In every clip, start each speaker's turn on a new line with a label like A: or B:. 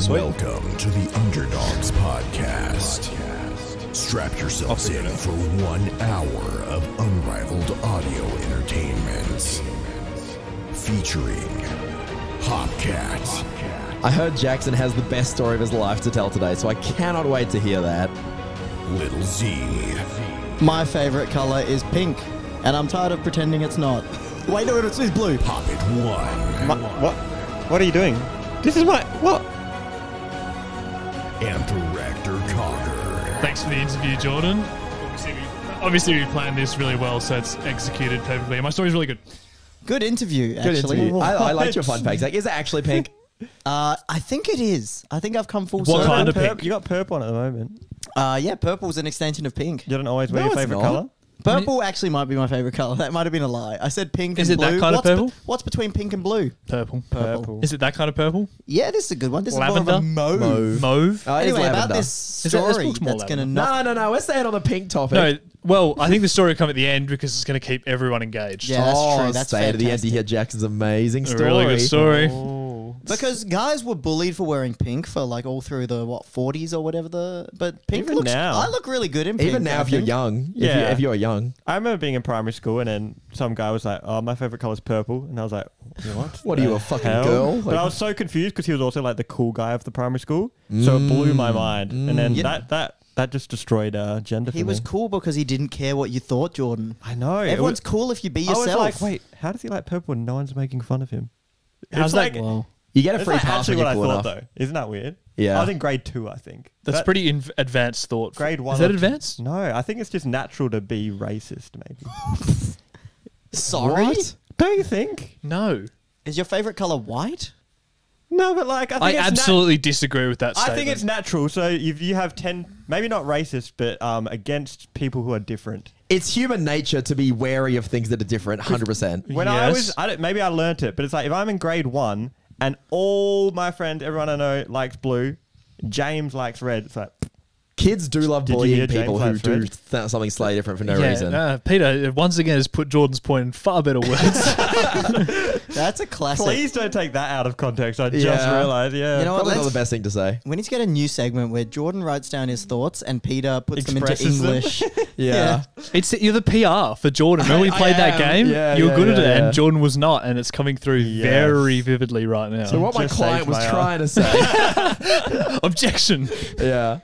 A: Welcome to the Underdogs Podcast. Strap yourselves in for one hour of unrivaled audio entertainment. Featuring Hopcat,
B: I heard Jackson has the best story of his life to tell today, so I cannot wait to hear that.
A: Little Z,
C: My favorite color is pink, and I'm tired of pretending it's not. Wait, no, it's, it's blue.
A: Poppet One,
D: My, what? What are you doing? This is my what?
A: And Director Cogger.
E: Thanks for the interview, Jordan. Obviously we, obviously, we planned this really well, so it's executed perfectly. My story's really good.
C: Good interview,
B: Good
C: actually.
B: interview. I, I liked your fun fact. Zack. Is it actually pink?
C: Uh, I think it is. I think I've come full
E: What
C: circle.
E: kind of pink?
D: You got purple on at the moment.
C: Uh, yeah, purple's an extension of pink.
D: You don't always wear
B: No,
D: your
B: it's
D: favorite
B: not.
D: color.
C: Purple actually might be my favorite color. That might have been a lie. I said pink
E: Is
C: and
E: it that
C: blue.
E: kind of
C: what's
E: purple?
C: what's between pink and blue?
E: Purple.
C: Purple.
E: Is it that kind of purple?
C: Yeah, this is a good one. This is more
E: Lavender?
C: of a mauve.
B: Mauve.
E: Mauve?
B: Oh, it is
C: Anyway, about
B: lavender.
C: this
E: Is that- this
C: story
E: looks more
C: that's going to
E: lavender.
C: knock.
B: No, no, no. We're staying on the pink topic.
E: No, well, I think the story will come at the end because it's going to keep everyone engaged.
C: Yeah, that's
B: oh,
C: true. That's
B: stay to the end to
C: fantastic.
B: hear Jackson's amazing
E: A
B: story.
E: really good story.
D: Oh.
C: Because guys were bullied for wearing pink for like all through the what 40s or whatever the but pink
D: Even
C: looks
D: now.
C: I look really good in pink.
B: Even now,
C: I
B: if you're
C: think.
B: young, if,
D: Yeah.
B: you, if you're young,
D: I remember being in primary school and then some guy was like, "Oh, my favorite color is purple," and I was like, "What?
B: What are you, a fucking
D: hell?"
B: girl?
D: But
B: Like-
D: I was so confused because he was also like the cool guy of the primary school, so it blew my mind. And then
C: Yeah.
D: that that that just destroyed uh, gender.
C: He
D: for
C: was
D: me.
C: cool because he didn't care what you thought, Jordan.
D: I know.
C: Everyone's
D: was-
C: cool if you be
D: I
C: yourself.
D: was like, wait, how does he like purple and no one's making fun of him?
E: How's
D: It's
E: that?
D: like-
E: well,
B: you get a free
D: like
B: pass
D: actually
B: when
D: what I
B: cool
D: thought
B: enough.
D: though. Isn't that weird?
B: Yeah.
D: I was in grade two, I think.
E: that's
D: That-
E: pretty inv- advanced thought.
D: grade one.
E: Is that
D: or two-
E: advanced?
D: No, I think it's just natural to be racist, maybe.
C: Sorry?
B: What?
D: Don't you think?
E: No.
C: Is your favorite color white?
D: No, but like I think
E: I
D: it's nat-
E: absolutely disagree with that
D: I
E: statement.
D: think it's natural. So if you have ten, maybe not racist, but um, against people who are different.
B: It's human nature to be wary of things that are different, 100%.
D: When I
E: Yes.
D: was, I don't, maybe I learnt it, but it's like if I'm in grade one and all my friends, everyone I know likes blue, James likes red. It's like
B: Kids do love
D: Did
B: bullying people who do th- something slightly different for no
E: yeah,
B: reason.
E: no, Peter uh, once again has put Jordan's point in far better words.
C: That's a classic.
D: please don't take that out of context. I just realized. Yeah,
C: You know what,
B: Probably not the best thing to say.
C: We need to get a new segment where Jordan writes down his thoughts and Peter puts
D: Expresses
C: them
D: them.
C: into English.
B: Yeah.
E: it's you're the PR for Jordan. Remember we played that game?
B: Yeah,
E: you were
B: yeah,
E: good at
B: yeah,
E: it, and Jordan was not, and it's coming through
D: Yes.
E: very vividly right now.
B: So what my client was
D: my
B: trying to say.
E: Objection.
B: yeah.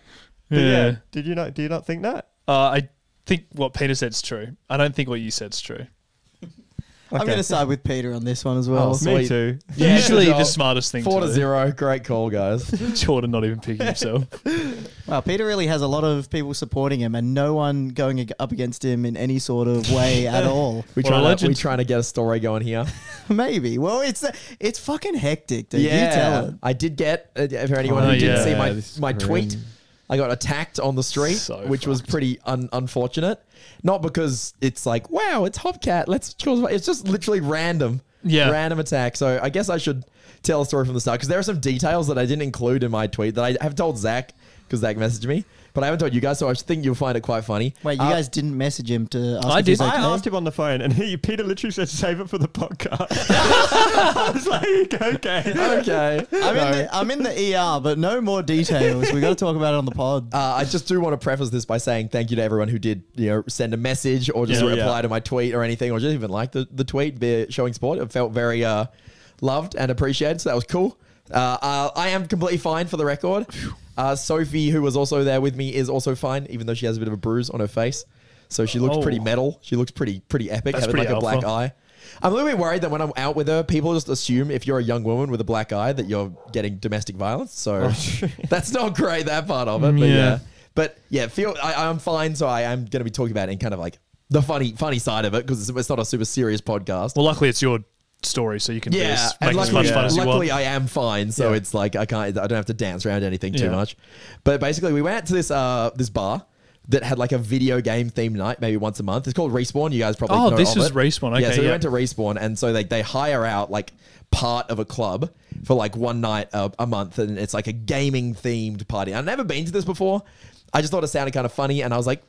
D: But yeah.
E: yeah.
D: Did you not? Do you not think that?
E: Uh, I think what Peter said's true. I don't think what you said's true.
C: I'm
D: Okay.
C: going to side with Peter on this one as well.
B: Oh,
D: Me
B: Sweet.
D: too.
E: Usually the smartest thing
B: Four
E: to
B: to
E: do.
B: zero. Great call, guys.
E: Jordan not even picking himself.
C: Wow, Peter really has a lot of people supporting him and no one going ag- up against him in any sort of way at all.
B: We
E: What a
B: trying to,
E: legend.
B: we trying to get a story going here.
C: Maybe. Well, it's it's fucking hectic, dude. You tell it.
B: I did get uh, for anyone
E: Oh,
B: who didn't
E: yeah,
B: see my
D: this is
B: my tweet.
D: grim.
B: I got attacked on the street,
E: So
B: which was pretty un- unfortunate. Not because it's like, wow, it's Hopcat. Let's cause. It's just literally random,
E: Yeah.
B: random attack. So I guess I should tell a story from the start because there are some details that I didn't include in my tweet that I have told Zack because Zack messaged me, but I haven't told you guys. So I think you'll find it quite funny.
C: Wait, you
B: Uh,
C: guys didn't message him to ask
E: I
C: if he's
E: did.
C: okay?
D: I asked him on the phone, and he, Peter literally said, "Save it for the podcast." I was like, "Okay."
B: okay.
C: I'm,
B: No.
C: in the, I'm in the ER, but no more details. we got to talk about it on the pod.
B: Uh, I just do want to preface this by saying thank you to everyone who did, you know, send a message or just
D: Yeah,
B: reply
D: yeah.
B: to my tweet or anything, or just even like the, the tweet, be showing support. It felt very uh, loved and appreciated, so that was cool. Uh, uh, I am completely fine for the record. Uh, Sophie, who was also there with me, is also fine, even though she has a bit of a bruise on her face. So she looks
E: Oh.
B: pretty metal. She looks pretty pretty epic,
E: That's
B: having
E: pretty
B: like a black eye. I'm a little bit worried that when I'm out with her, people just assume if you're a young woman with a black eye that you're getting domestic violence. So that's not great, that part of it. But yeah.
E: Yeah.
B: But yeah, feel I, I'm fine. So I am going to be talking about it in kind of like the funny funny side of it because it's, it's not a super serious podcast.
E: well, luckily it's your story, so you can
B: yeah, and
E: make as
B: luckily,
E: much fun as you
B: luckily. I am fine. So
E: Yeah.
B: it's like I can't, I don't have to dance around anything too
E: Yeah.
B: much. But basically, we went to this uh this bar. That had like a video game themed night, maybe once a month. It's called Respawn. You guys probably
E: Oh,
B: know
E: this is
B: it.
E: Respawn.
B: yeah,
E: Okay,
B: so we went to Respawn, and so they they hire out like part of a club for like one night a, a month, and it's like a gaming themed party. I've never been to this before. I just thought it sounded kind of funny, and I was like,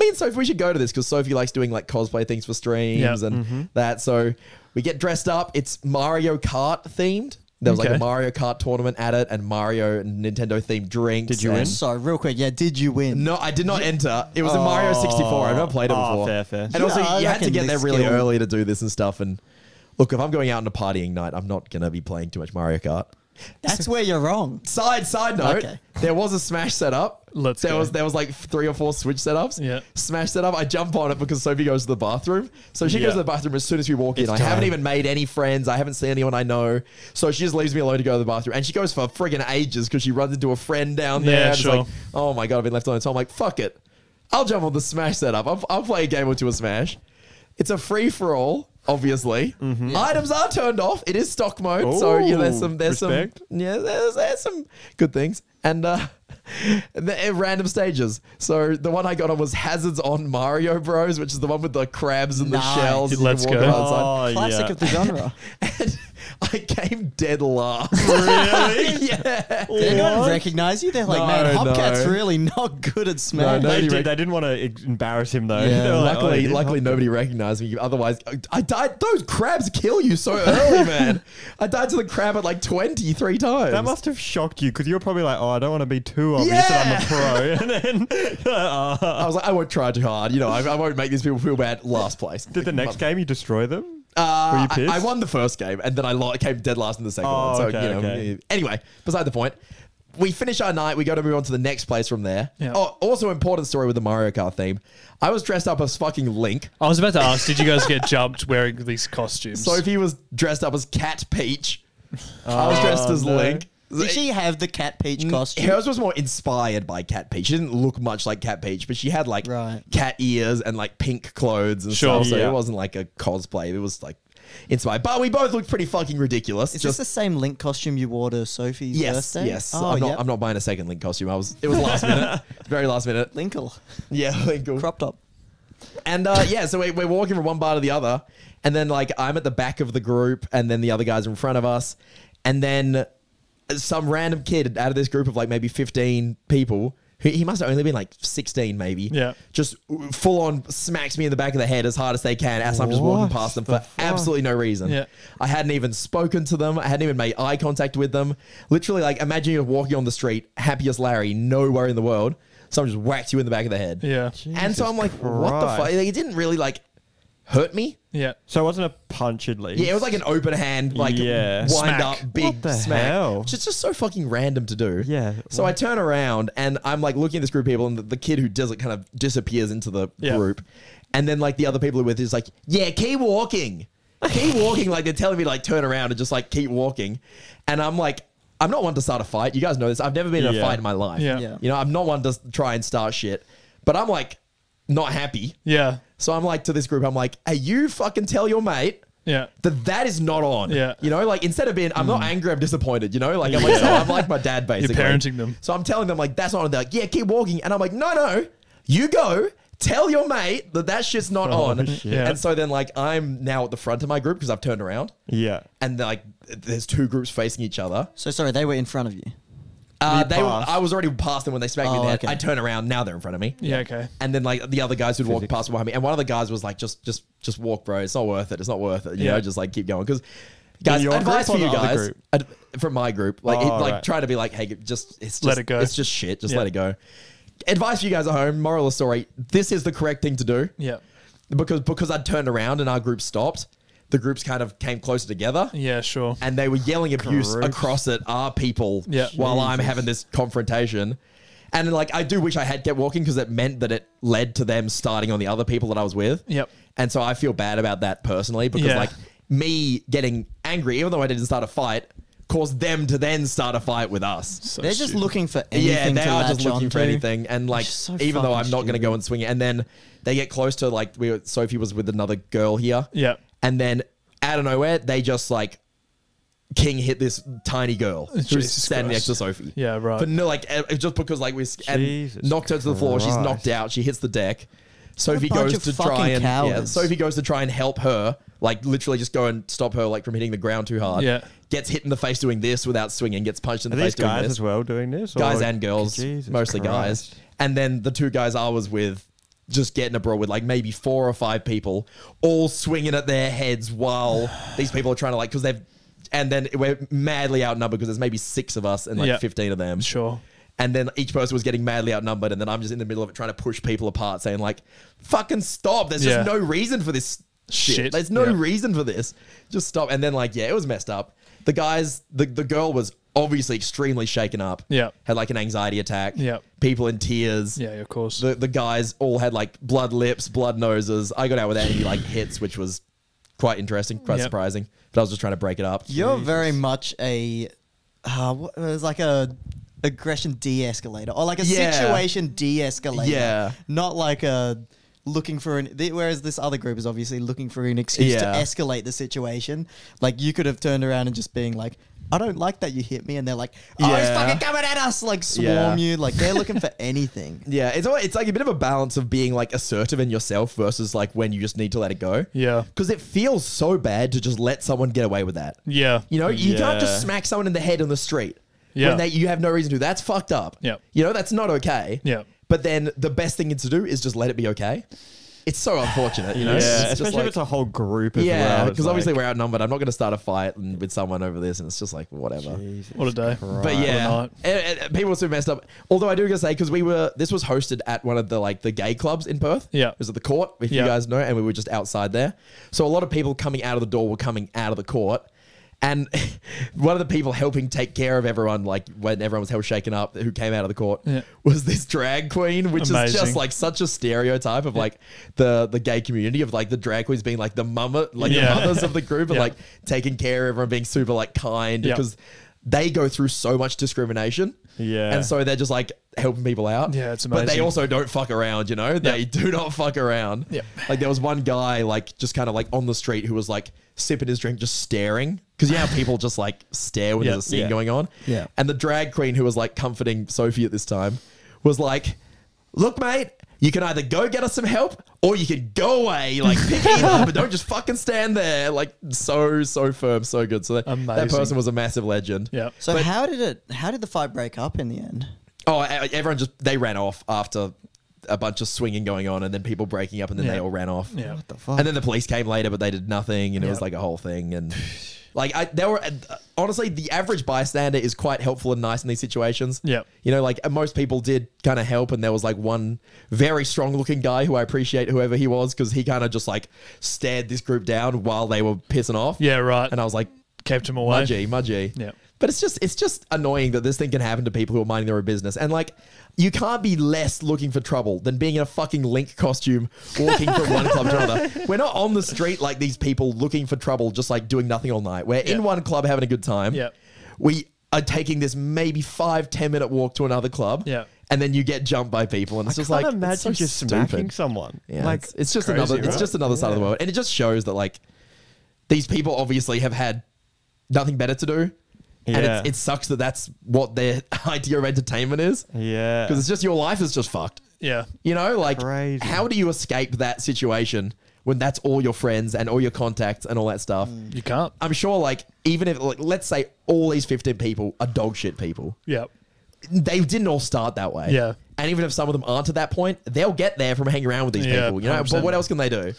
B: me and Sophie, we should go to this because Sophie likes doing like cosplay things for streams
E: Yeah.
B: and
E: Mm-hmm.
B: that. So we get dressed up. It's Mario Kart themed. There was like a Mario Kart tournament at it and Mario and Nintendo themed drinks.
D: Did you win?
C: Sorry, real quick. Yeah, did you win?
B: No, I did not enter. It was a Mario 64. I've never played it
D: Oh,
B: before.
D: fair, fair.
B: And also,
C: Yeah, I
B: you had to
C: reckon
B: get there
C: this
B: really
C: skill-
B: early to do this and stuff. And look, if I'm going out on a partying night, I'm not going to be playing too much Mario Kart.
C: That's where you're wrong.
B: Side side note,
C: Okay.
B: there was a Smash setup.
E: Let's
B: there
E: go.
B: was there was like three or four Switch setups.
E: Yeah.
B: Smash setup. I jump on it because Sophie goes to the bathroom. So she
D: Yeah.
B: goes to the bathroom as soon as we walk in.
D: It's
B: I haven't even made any friends. I haven't seen anyone I know. So she just leaves me alone to go to the bathroom. And she goes for friggin' ages because she runs into a friend down there.
E: Yeah,
B: and it's
E: sure.
B: like, oh my god, I've been left alone. So I'm like, fuck it. I'll jump on the Smash setup. I'll, I'll play a game or two of Smash. It's a free for all, obviously. Items are turned off. It is stock mode, so yeah, there's
D: Ooh,
B: some there's
D: respect.
B: some yeah, there's, there's some good things. And uh and the, at random stages. So the one I got on was Hazards on Mario Bros, which is the one with the crabs and the shells. and you
E: Let's go.
B: around outside.
D: Oh,
C: Classic
D: yeah.
C: of the genre.
B: And I came dead last.
D: Really?
B: yeah.
C: Did anyone recognize you? They're like,
B: No,
C: man, Hopcat's
B: no.
C: really not good at Smash.
B: no,
D: They, did,
B: rec-
D: they didn't want to embarrass him though.
B: Yeah,
D: They were like, oh,
B: luckily,
D: it is
B: luckily nobody recognized me. Otherwise, I died. Those crabs kill you so early, man. I died to the crab at like 23 times.
D: That must have shocked you because you were probably like, "Oh, I don't want to be too obvious that I'm a pro." And then, uh,
B: I was like, I won't try too hard. You know, I, I won't make these people feel bad. Last place.
D: did the next game you destroy them?
B: Uh, I-? I, won the first game, and then I lo- came dead last in the second
D: Oh,
B: one. So
D: okay,
B: you know.
D: okay.
B: Anyway, beside the point. We finish our night. We go to move on to the next place from there. Oh, also important story with the Mario Kart theme. I was dressed up as fucking Link.
E: I was about to ask, did you guys get jumped wearing these costumes?
B: Sophie was dressed up as Cat Peach. I was dressed as
D: no.
B: Link.
C: Did she have the Cat Peach costume?
B: Hers was more inspired by Cat Peach. She didn't look much like Cat Peach, but she had like
C: Right.
B: cat ears and like pink clothes and
E: Sure.
B: stuff. So
D: Yeah.
B: it wasn't like a cosplay. It was like inspired. But we both looked pretty fucking ridiculous.
C: Is
B: Just
C: this the same Link costume you wore to Sophie's
B: yes,
C: birthday?
B: yes.
C: Oh,
B: I'm not.
C: yep.
B: I'm not buying a second Link costume. I was. It was last minute. Very last minute.
C: Linkle.
B: Yeah, Link.
C: Crop top.
B: And uh, yeah, so we, we're walking from one bar to the other, and then like I'm at the back of the group, and then the other guys are in front of us, and then some random kid out of this group of like maybe 15 people. He he must have only been like 16, maybe.
E: Yeah.
B: Just full on smacks me in the back of the head as hard as they can as I'm just walking past them
D: the
B: for absolutely no reason.
E: Yeah.
B: I hadn't even spoken to them. I hadn't even made eye contact with them. Literally, like, imagine you're walking on the street, happiest Larry, nowhere in the world. Someone just whacks you in the back of the head.
E: yeah.
B: And so I'm like, what the fuck? Like, it didn't really like hurt me.
E: Yeah.
D: So it wasn't a punch at least.
B: Yeah, it was like an open hand, like
D: Yeah.
B: wind
E: Smack.
B: up, big
D: What the
B: smack.
D: hell?
B: Which is just so fucking random to do.
D: Yeah.
B: So I turn around and I'm like looking at this group of people, and the, the kid who does it kind of disappears into the
E: Yeah.
B: group, and then like the other people are with is like, yeah, keep walking, keep walking. Like they're telling me to, like turn around and just like keep walking, and I'm like. I'm not one to start a fight. You guys know this. I've never been in a
D: Yeah.
B: fight in my life.
E: Yeah.
C: Yeah.
B: You know, I'm not one to try and start shit. But I'm like not happy.
E: Yeah.
B: So I'm like to this group, I'm like, hey, you fucking tell your mate
E: Yeah.
B: that that is not on.
E: Yeah.
B: You know, like instead of being, I'm not hmm. angry, I'm disappointed. You know, like I'm like, so I'm like my dad basically.
E: You're parenting them.
B: So I'm telling them like that's not on. They're like, yeah, keep walking, and I'm like, no, no, you go. Tell your mate that that shit's not
D: Oh,
B: on.
D: shit.
B: And so then like I'm now at the front of my group because I've turned around,
D: Yeah.
B: and like there's two groups facing each other.
C: So sorry, they were in front of you.
B: Uh, they, were. I was already past them when they smacked me in
C: Oh,
B: the head.
C: okay.
B: I turn around, now they're in front of me.
E: Yeah. Okay.
B: And then like the other guys who'd walk past behind me, and one of the guys was like, "Just, just, just walk, bro. It's not worth it. It's not worth it. You
E: Yeah.
B: know, just like keep going." Because guys,
D: your
B: advice
D: group
B: for
D: or
B: you
D: the other
B: guys
D: group?
B: ad- from my group, like,
D: Oh,
B: it- like
D: right.
B: try to be like, "Hey, just, it's just,
E: Let it go.
B: It's just shit. Just
E: Yeah.
B: let it go." Advice for you guys at home. Moral of the story: This is the correct thing to do.
E: Yeah.
B: Because because I'd turned around and our group stopped, the groups kind of came closer together
E: Yeah. Sure.
B: and they were yelling abuse
D: Groups.
B: across at our people
E: Yeah.
B: while I'm having this confrontation. And like, I do wish I had kept walking because it meant that it led to them starting on the other people that I was with.
E: Yep.
B: And so I feel bad about that personally because
E: Yeah.
B: like me getting angry, even though I didn't start a fight, caused them to then start a fight with us.
E: So
C: They're just
E: stupid.
C: looking for anything
B: yeah, they
C: to
B: are
C: latch
B: just looking for anything. And like,
C: so
B: even though I'm not going to go and swing it, and then they get close to like, we were, Sophie was with another girl here.
E: Yeah.
B: And then out of nowhere, they just like King hit this tiny girl who's
E: Jesus
B: standing next to Sophie.
E: Yeah, right.
B: But no, like eh, just because like we and
D: Jesus
B: knocked her to the floor. She's
D: Christ.
B: knocked out. She hits the deck. Sophie
C: bunch
B: goes
C: of
B: to try
C: fucking
B: and yeah,
C: cowards.
B: Sophie goes to try and help her, like literally just go and stop her like from hitting the ground too hard.
E: Yeah.
B: Gets hit in the face doing this without swinging. Gets punched in
D: Are
B: the face
D: these
B: doing
D: guys
B: this
D: as well doing this? or-
B: guys and girls,
D: Jesus
B: mostly guys. And then the two guys I was with just getting a brawl with like maybe four or five people, all swinging at their heads while these people are trying to like because they've and then we're madly outnumbered because there's maybe six of us and like
E: Yeah.
B: 15 of them.
E: Sure.
B: And then each person was getting madly outnumbered, and then I'm just in the middle of it trying to push people apart, saying like, "Fucking stop! There's
E: Yeah.
B: just no reason for this shit.
E: Shit.
B: There's no
E: Yeah.
B: reason for this. Just stop." And then like, yeah, it was messed up. The guys, the the girl was obviously extremely shaken up.
E: Yeah.
B: had like an anxiety attack.
E: Yeah.
B: people in tears.
E: Yeah, of course.
B: The the guys all had like blood lips, blood noses. I got out without any like hits, which was quite interesting, quite
E: Yep.
B: surprising. But I was just trying to break it up.
C: You're very much a, uh, what, it was like a aggression de-escalator or like a
B: Yeah.
C: situation de-escalator.
B: Yeah.
C: Not like a looking for an. the- Whereas this other group is obviously looking for an excuse to escalate the situation. Like you could have turned around and just being like. I don't like that you hit me, and they're like, "Oh, he's
B: Yeah.
C: fucking coming at us!" Like swarm
B: Yeah.
C: you, like they're looking for anything.
B: Yeah, it's al- it's like a bit of a balance of being like assertive in yourself versus like when you just need to let it go.
E: Yeah.
B: because it feels so bad to just let someone get away with that.
E: yeah.
B: You know, you can't
D: Yeah.
B: just smack someone in the head on the street
E: Yeah.
B: when they, you have no reason to. That's fucked up.
E: Yeah.
B: you know that's not okay.
E: Yeah.
B: but then the best thing to do is just let it be okay. It's so unfortunate, you know.
D: Yeah,
B: It's
D: especially
B: like-
D: if it's a whole group as
B: yeah,
D: well.
B: Because obviously
D: like,
B: we're outnumbered. I'm not going to start a fight with someone over this, and it's just like whatever.
E: What a day.
B: But yeah, and- and people were so messed up. Although I do gotta say, because we were, this was hosted at one of the like the gay clubs in Perth.
E: Yeah.
B: it was at the court, if
E: Yeah.
B: you guys know, and we were just outside there. So a lot of people coming out of the door were coming out of the court. And one of the people helping take care of everyone, like when everyone was hell shaken up, who came out of the court,
E: Yeah.
B: was this drag queen, which is just like such a stereotype of like the the gay community of like the drag queens being like the mama, like
E: Yeah.
B: the mothers of the group, and
E: Yeah.
B: like taking care of everyone, being super like kind
E: Yeah.
B: because they go through so much discrimination.
D: Yeah.
B: And so they're just like helping people out.
E: Yeah, it's amazing.
B: But they also don't fuck around, you know? They do not fuck around.
E: Yep.
B: Like there was one guy like just kind of like on the street who was like sipping his drink, just staring. Because you know people just like stare when
E: Yeah.
B: there's a scene
D: Yeah.
B: going on?
C: Yeah.
B: And the drag queen who was like comforting Sophie at this time was like, Look, mate, you can either go get us some help or you can go away. Like pick it up, but don't just fucking stand there. Like so, so firm, so good. So that, that person was a massive legend.
E: Yeah.
C: So
B: But-
C: how did it? How did the fight break up in the end?
B: Oh, e- everyone just they ran off after a bunch of swinging going on, and then people breaking up, and then they all ran off.
E: Yeah. What
C: the fuck?
B: And then the police came later, but they did nothing, and it was like a whole thing. And like I, there were honestly, the average bystander is quite helpful and nice in these situations.
E: Yeah.
B: you know, like most people did kind of help, and there was like one very strong-looking guy who I appreciate whoever he was because he kind of just like stared this group down while they were pissing off.
E: Yeah, right.
B: and I was like,
E: Kept him away.
B: Mudgy, mudgy.
E: Yeah.
B: But it's just it's just annoying that this thing can happen to people who are minding their own business. And like you can't be less looking for trouble than being in a fucking link costume walking from one club to another. We're not on the street like these people looking for trouble, just like doing nothing all night. We're in one club having a good time.
E: Yeah.
B: We are taking this maybe five, ten minute walk to another club.
E: Yeah.
B: And then you get jumped by people. And it's
D: I
B: just like
D: imagine
B: so
D: just
B: stupid.
D: smacking someone.
B: Yeah,
D: like
B: it's, it's just
E: crazy,
B: another. It's just another side of the world, and it just shows that like these people obviously have had nothing better to do,
D: Yeah.
B: it's, it sucks that that's what their idea of entertainment is
D: yeah,
B: because it's just your life is just fucked.
E: Yeah.
B: You know, like
D: Crazy.
B: how do you escape that situation when that's all your friends and all your contacts and all that stuff? Mm.
E: You can't.
B: I'm sure, like even if like, let's say all these 15 people are dog shit people,
E: Yeah.
B: they didn't all start that way.
E: Yeah.
B: And even if some of them aren't at that point, they'll get there from hanging around with these
E: Yeah,
B: people, you know?
E: 100%.
B: But what else can they do?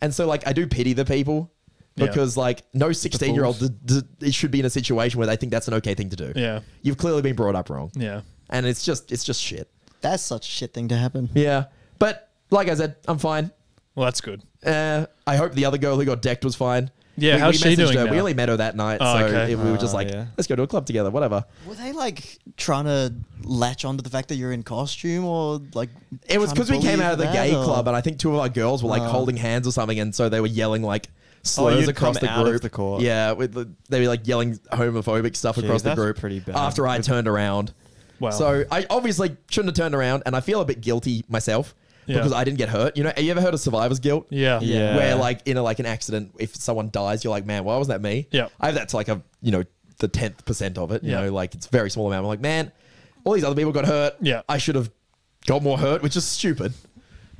B: And so, like, I do pity the people
E: Yeah.
B: because, like, no 16 year old d- d- should be in a situation where they think that's an okay thing to do.
E: Yeah.
B: You've clearly been brought up wrong.
E: Yeah.
B: And it's just, it's just shit.
C: That's such a shit thing to happen.
B: Yeah. But like I said, I'm fine.
E: Well, that's good.
B: Uh, I hope the other girl who got decked was fine.
E: Yeah, how's she doing
B: her.
E: now?
B: We only met her that night,
E: Oh,
B: so
E: okay.
B: it- we were just
D: Oh,
B: like,
D: yeah.
B: let's go to a club together, whatever.
C: Were they like trying to latch onto the fact that you're in costume or like?
B: It was because we came out of the gay
C: or-
B: club, and I think two of our girls were like
C: Oh.
B: holding hands or something, and so they were yelling like slurs
D: Oh, you'd
B: across
D: come
B: the
D: out of
B: group.
D: the court.
B: Yeah, with the, they were like yelling homophobic stuff
D: Jeez,
B: across the group.
D: pretty bad.
B: After I turned around,
E: Wow.
B: so I obviously shouldn't have turned around, and I feel a bit guilty myself
E: Yeah.
B: because I didn't get hurt. You know, have you ever heard of survivor's guilt?
E: Yeah.
D: Yeah.
B: Where like in a like an accident, if someone dies, you're like, man, why wasn't that me?
E: Yeah.
B: I have that to like a you know the tenth percent of it. You
E: Yeah.
B: know, like it's very small amount. I'm like, man, all these other people got hurt.
E: Yeah.
B: I should have got more hurt, which is stupid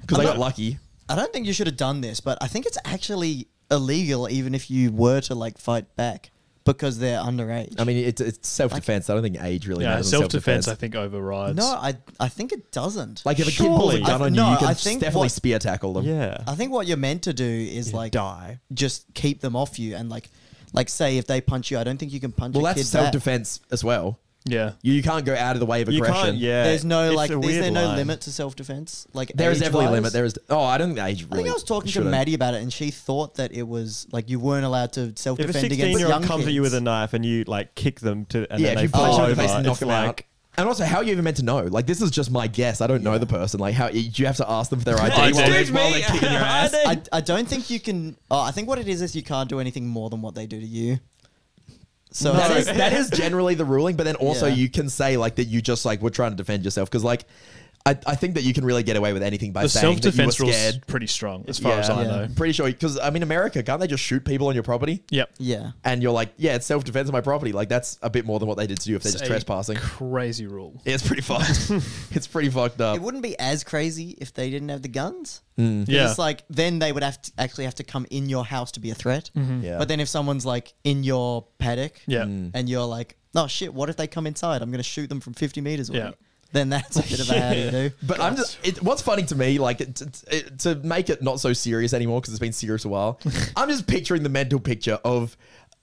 B: because I got lucky.
C: I don't think you should have done this, but I think it's actually illegal even if you were to like fight back because they're underage.
B: I mean, it's, it's self defense. I don't think age really
E: Yeah.
B: matters.
E: Self defense, I think, overrides.
C: no, I I think it doesn't.
B: Like if a kid pulls a
D: Surely.
B: gun
C: I-
B: on
C: no,
B: you, you can
C: I think
B: definitely
C: what-
B: spear tackle them.
D: yeah,
C: I think what you're meant to do is like
D: die.
C: just keep them off you and like like say if they punch you, I don't think you can punch
B: Well,
C: a
B: that's self defense as well.
E: Yeah.
B: You, you can't go out of the way of
D: You
B: aggression.
D: can't. Yeah.
C: There's no
D: It's
C: like,
D: a
C: is
D: weird
C: there no
D: line.
C: limit to self defense? Like
B: There is definitely a
C: age-wise?
B: limit. There is. Oh, I don't think age
C: I
B: really.
C: think I was talking to
B: shouldn't.
C: Maddie about it, and she thought that it was like you weren't allowed to self
D: If a
C: defend against
D: 16 year
C: young
D: old comes
C: kids.
D: at you with a knife and you like kick them to, and
B: Yeah,
D: then
B: if you
D: they
B: punch
D: fall
B: him in the face and knock
D: it's like,
B: out. And also, how are you even meant to know? Like, this is just my guess. I don't know the person. Like, how do you have to ask them for their ID while, they,
D: Excuse
B: while
D: me.
B: they're kicking your ass?
C: I, I don't think you can. Oh, I think what it is is you can't do anything more than what they do to you. So
B: that is that is generally the ruling, but then also
C: Yeah.
B: you can say like that you just like were trying to defend yourself because like I, I think that you can really get away with anything by
E: The
B: saying
E: self
B: that you were
E: defense rule's
B: scared.
E: pretty strong, as far as I
C: Yeah.
E: know.
B: Pretty sure because I mean America can't they just shoot people on your property?
E: Yep.
C: yeah.
B: And you're like, yeah, it's self defense of my property. Like that's a bit more than what they did to you if they're
E: It's
B: just
E: a
B: trespassing.
E: Crazy rule.
B: Yeah, it's pretty fucked. it's pretty fucked up.
C: It wouldn't be as crazy if they didn't have the guns. Mm.
E: Yeah.
C: It's like then they would have to actually have to come in your house to be a threat. Mm-hmm.
B: Yeah.
C: But then if someone's like in your paddock,
E: Yeah. Mm.
C: and you're like, oh shit, what if they come inside? I'm going to shoot them from 50 meters away.
E: Yeah.
C: Then that's a bit of a how do you do.
B: But I'm just. It, what's funny to me, like it, it, it- to make it not so serious anymore because it's been serious a while. I'm just picturing the mental picture of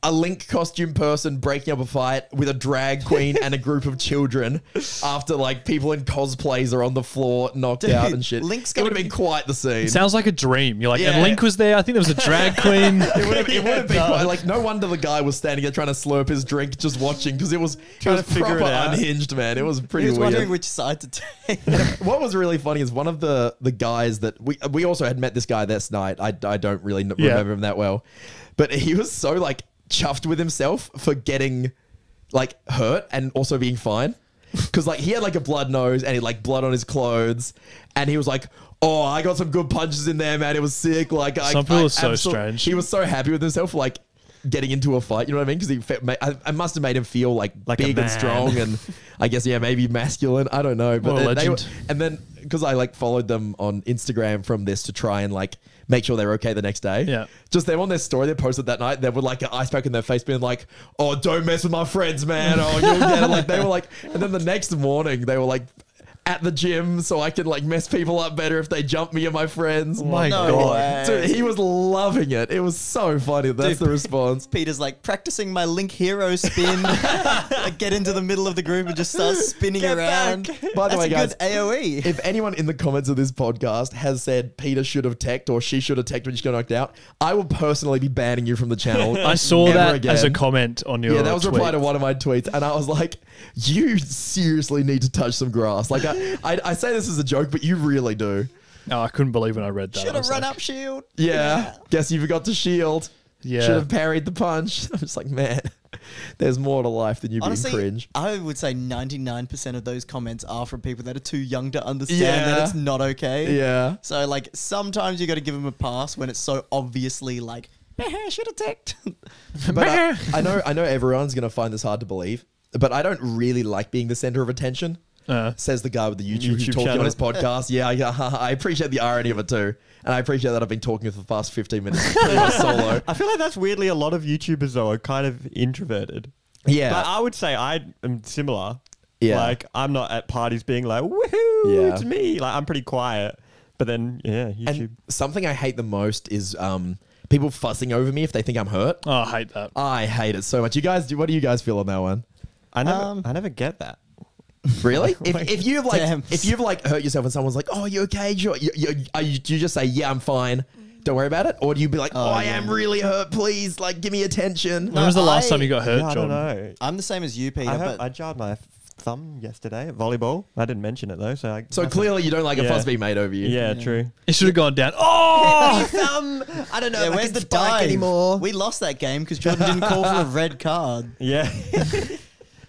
B: a link costume person breaking up a fight with a drag queen and a group of children after like people in cosplays are on the floor knocked out and shit.
C: Link's
B: it would have
C: gonna
B: been quite the scene.
E: Sounds like a dream. You're like,
B: Yeah.
E: and Link was there. I think there was a drag queen.
B: it would have, it would have been quite, like no wonder the guy was standing there trying to slurp his drink, just watching because it was
D: Trying
B: it was
D: to figure
B: proper
D: it out.
B: unhinged, man. It was pretty
C: He was
B: weird.
C: wondering which side to take.
B: what was really funny is one of the the guys that we we also had met this guy this night. I, I don't really
E: Yeah.
B: remember him that well, but he was so like chuffed with himself for getting like hurt and also being fine because like he had like a blood nose and he had, like blood on his clothes and he was like. Oh, I got some good punches in there, man. It was sick. Like, I,
E: Some people
B: I
E: are so strange.
B: He was so happy with himself, for, like getting into a fight. You know what I mean? Because he, fe- ma- I, I must have made him feel like,
D: Like a
B: big and
D: man.
B: strong, and I guess yeah, maybe masculine. I don't know, but
E: What a
B: they- they were-
E: legend.
B: and then because I like followed them on Instagram from this to try and like make sure they're okay the next day.
E: Yeah.
B: Just them on their story they posted that night, they were like an ice pack in their face, being like, "Oh, don't mess with my friends, man. Oh, you'll get it." Like they were like, and then the next morning they were like. At the gym, so I can like mess people up better if they jump me and my friends.
E: my
C: No
E: God.
C: way.
B: Dude, he was loving it. It was so funny. That's
C: Dude.
B: the response.
C: Peter's like practicing my Link hero spin. like get into the middle of the group and just start spinning
D: Get
C: around.
D: back.
B: By the
C: That's
B: way,
C: a
B: guys,
C: good AOE.
B: if anyone in the comments of this podcast has said Peter should have teched or she should have teched when she got knocked out, I will personally be banning you from the channel.
E: I saw that
B: again.
E: as a comment on your
B: Yeah, that was a reply to one of my tweets, and I was like, "You seriously need to touch some grass." Like, I, I, I say this as a joke, but you really do.
E: Oh, I couldn't believe when I read that.
C: Should
E: I
C: have
E: was
C: run
E: like,
C: up shield.
B: Yeah, guess you forgot to shield.
E: Yeah.
B: should have parried the punch. I'm just like, man, there's more to life than you
C: Honestly,
B: being cringe.
C: I would say 99% of those comments are from people that are too young to understand
B: Yeah.
C: that it's not okay.
B: Yeah.
C: So, like, sometimes you got to give them a pass when it's so obviously like, should have teched.
B: But I, I know, I know everyone's gonna find this hard to believe, but I don't really like being the center of attention.
E: Uh,
B: Says the guy with the YouTube,
D: YouTube
B: talking on his podcast. Yeah, I, I appreciate the irony of it too, and I appreciate that I've been talking for the past 15 minutes solo.
D: I feel like that's weirdly a lot of YouTubers though are kind of introverted.
B: Yeah,
D: But I would say I am similar.
B: Yeah.
D: Like I'm not at parties being like, woohoo,
B: Yeah.
D: it's me. Like I'm pretty quiet. But then yeah, YouTube.
B: and something I hate the most is um, people fussing over me if they think I'm hurt.
E: oh, I hate that.
B: I hate it so much. You guys, do what do you guys feel on that one?
D: I never
C: Um,
D: I never get that.
B: Really? if, if you've like
C: Damn.
B: if you've like hurt yourself and someone's like, "Oh, you okay?" Sure. You, you, are you, do you just say, "Yeah, I'm fine"? Don't worry about it, or do you be like, "Oh, oh I
C: yeah.
B: am really hurt. Please, like, give me attention."
E: when was the last time you got hurt,
D: Yeah, I
E: John?
D: don't know.
C: I'm the same as you, Peter,
D: I, hurt,
C: but
D: I jarred my thumb yesterday at volleyball. I didn't mention it though, so I
B: So clearly, you don't like a
D: Yeah.
B: fuss being made over you.
D: Yeah, true.
E: It should have gone down. Oh,
B: thumb. I don't know.
C: yeah, where's the dive? Anymore? We lost that game because Jordan didn't call for a red card.
D: Yeah.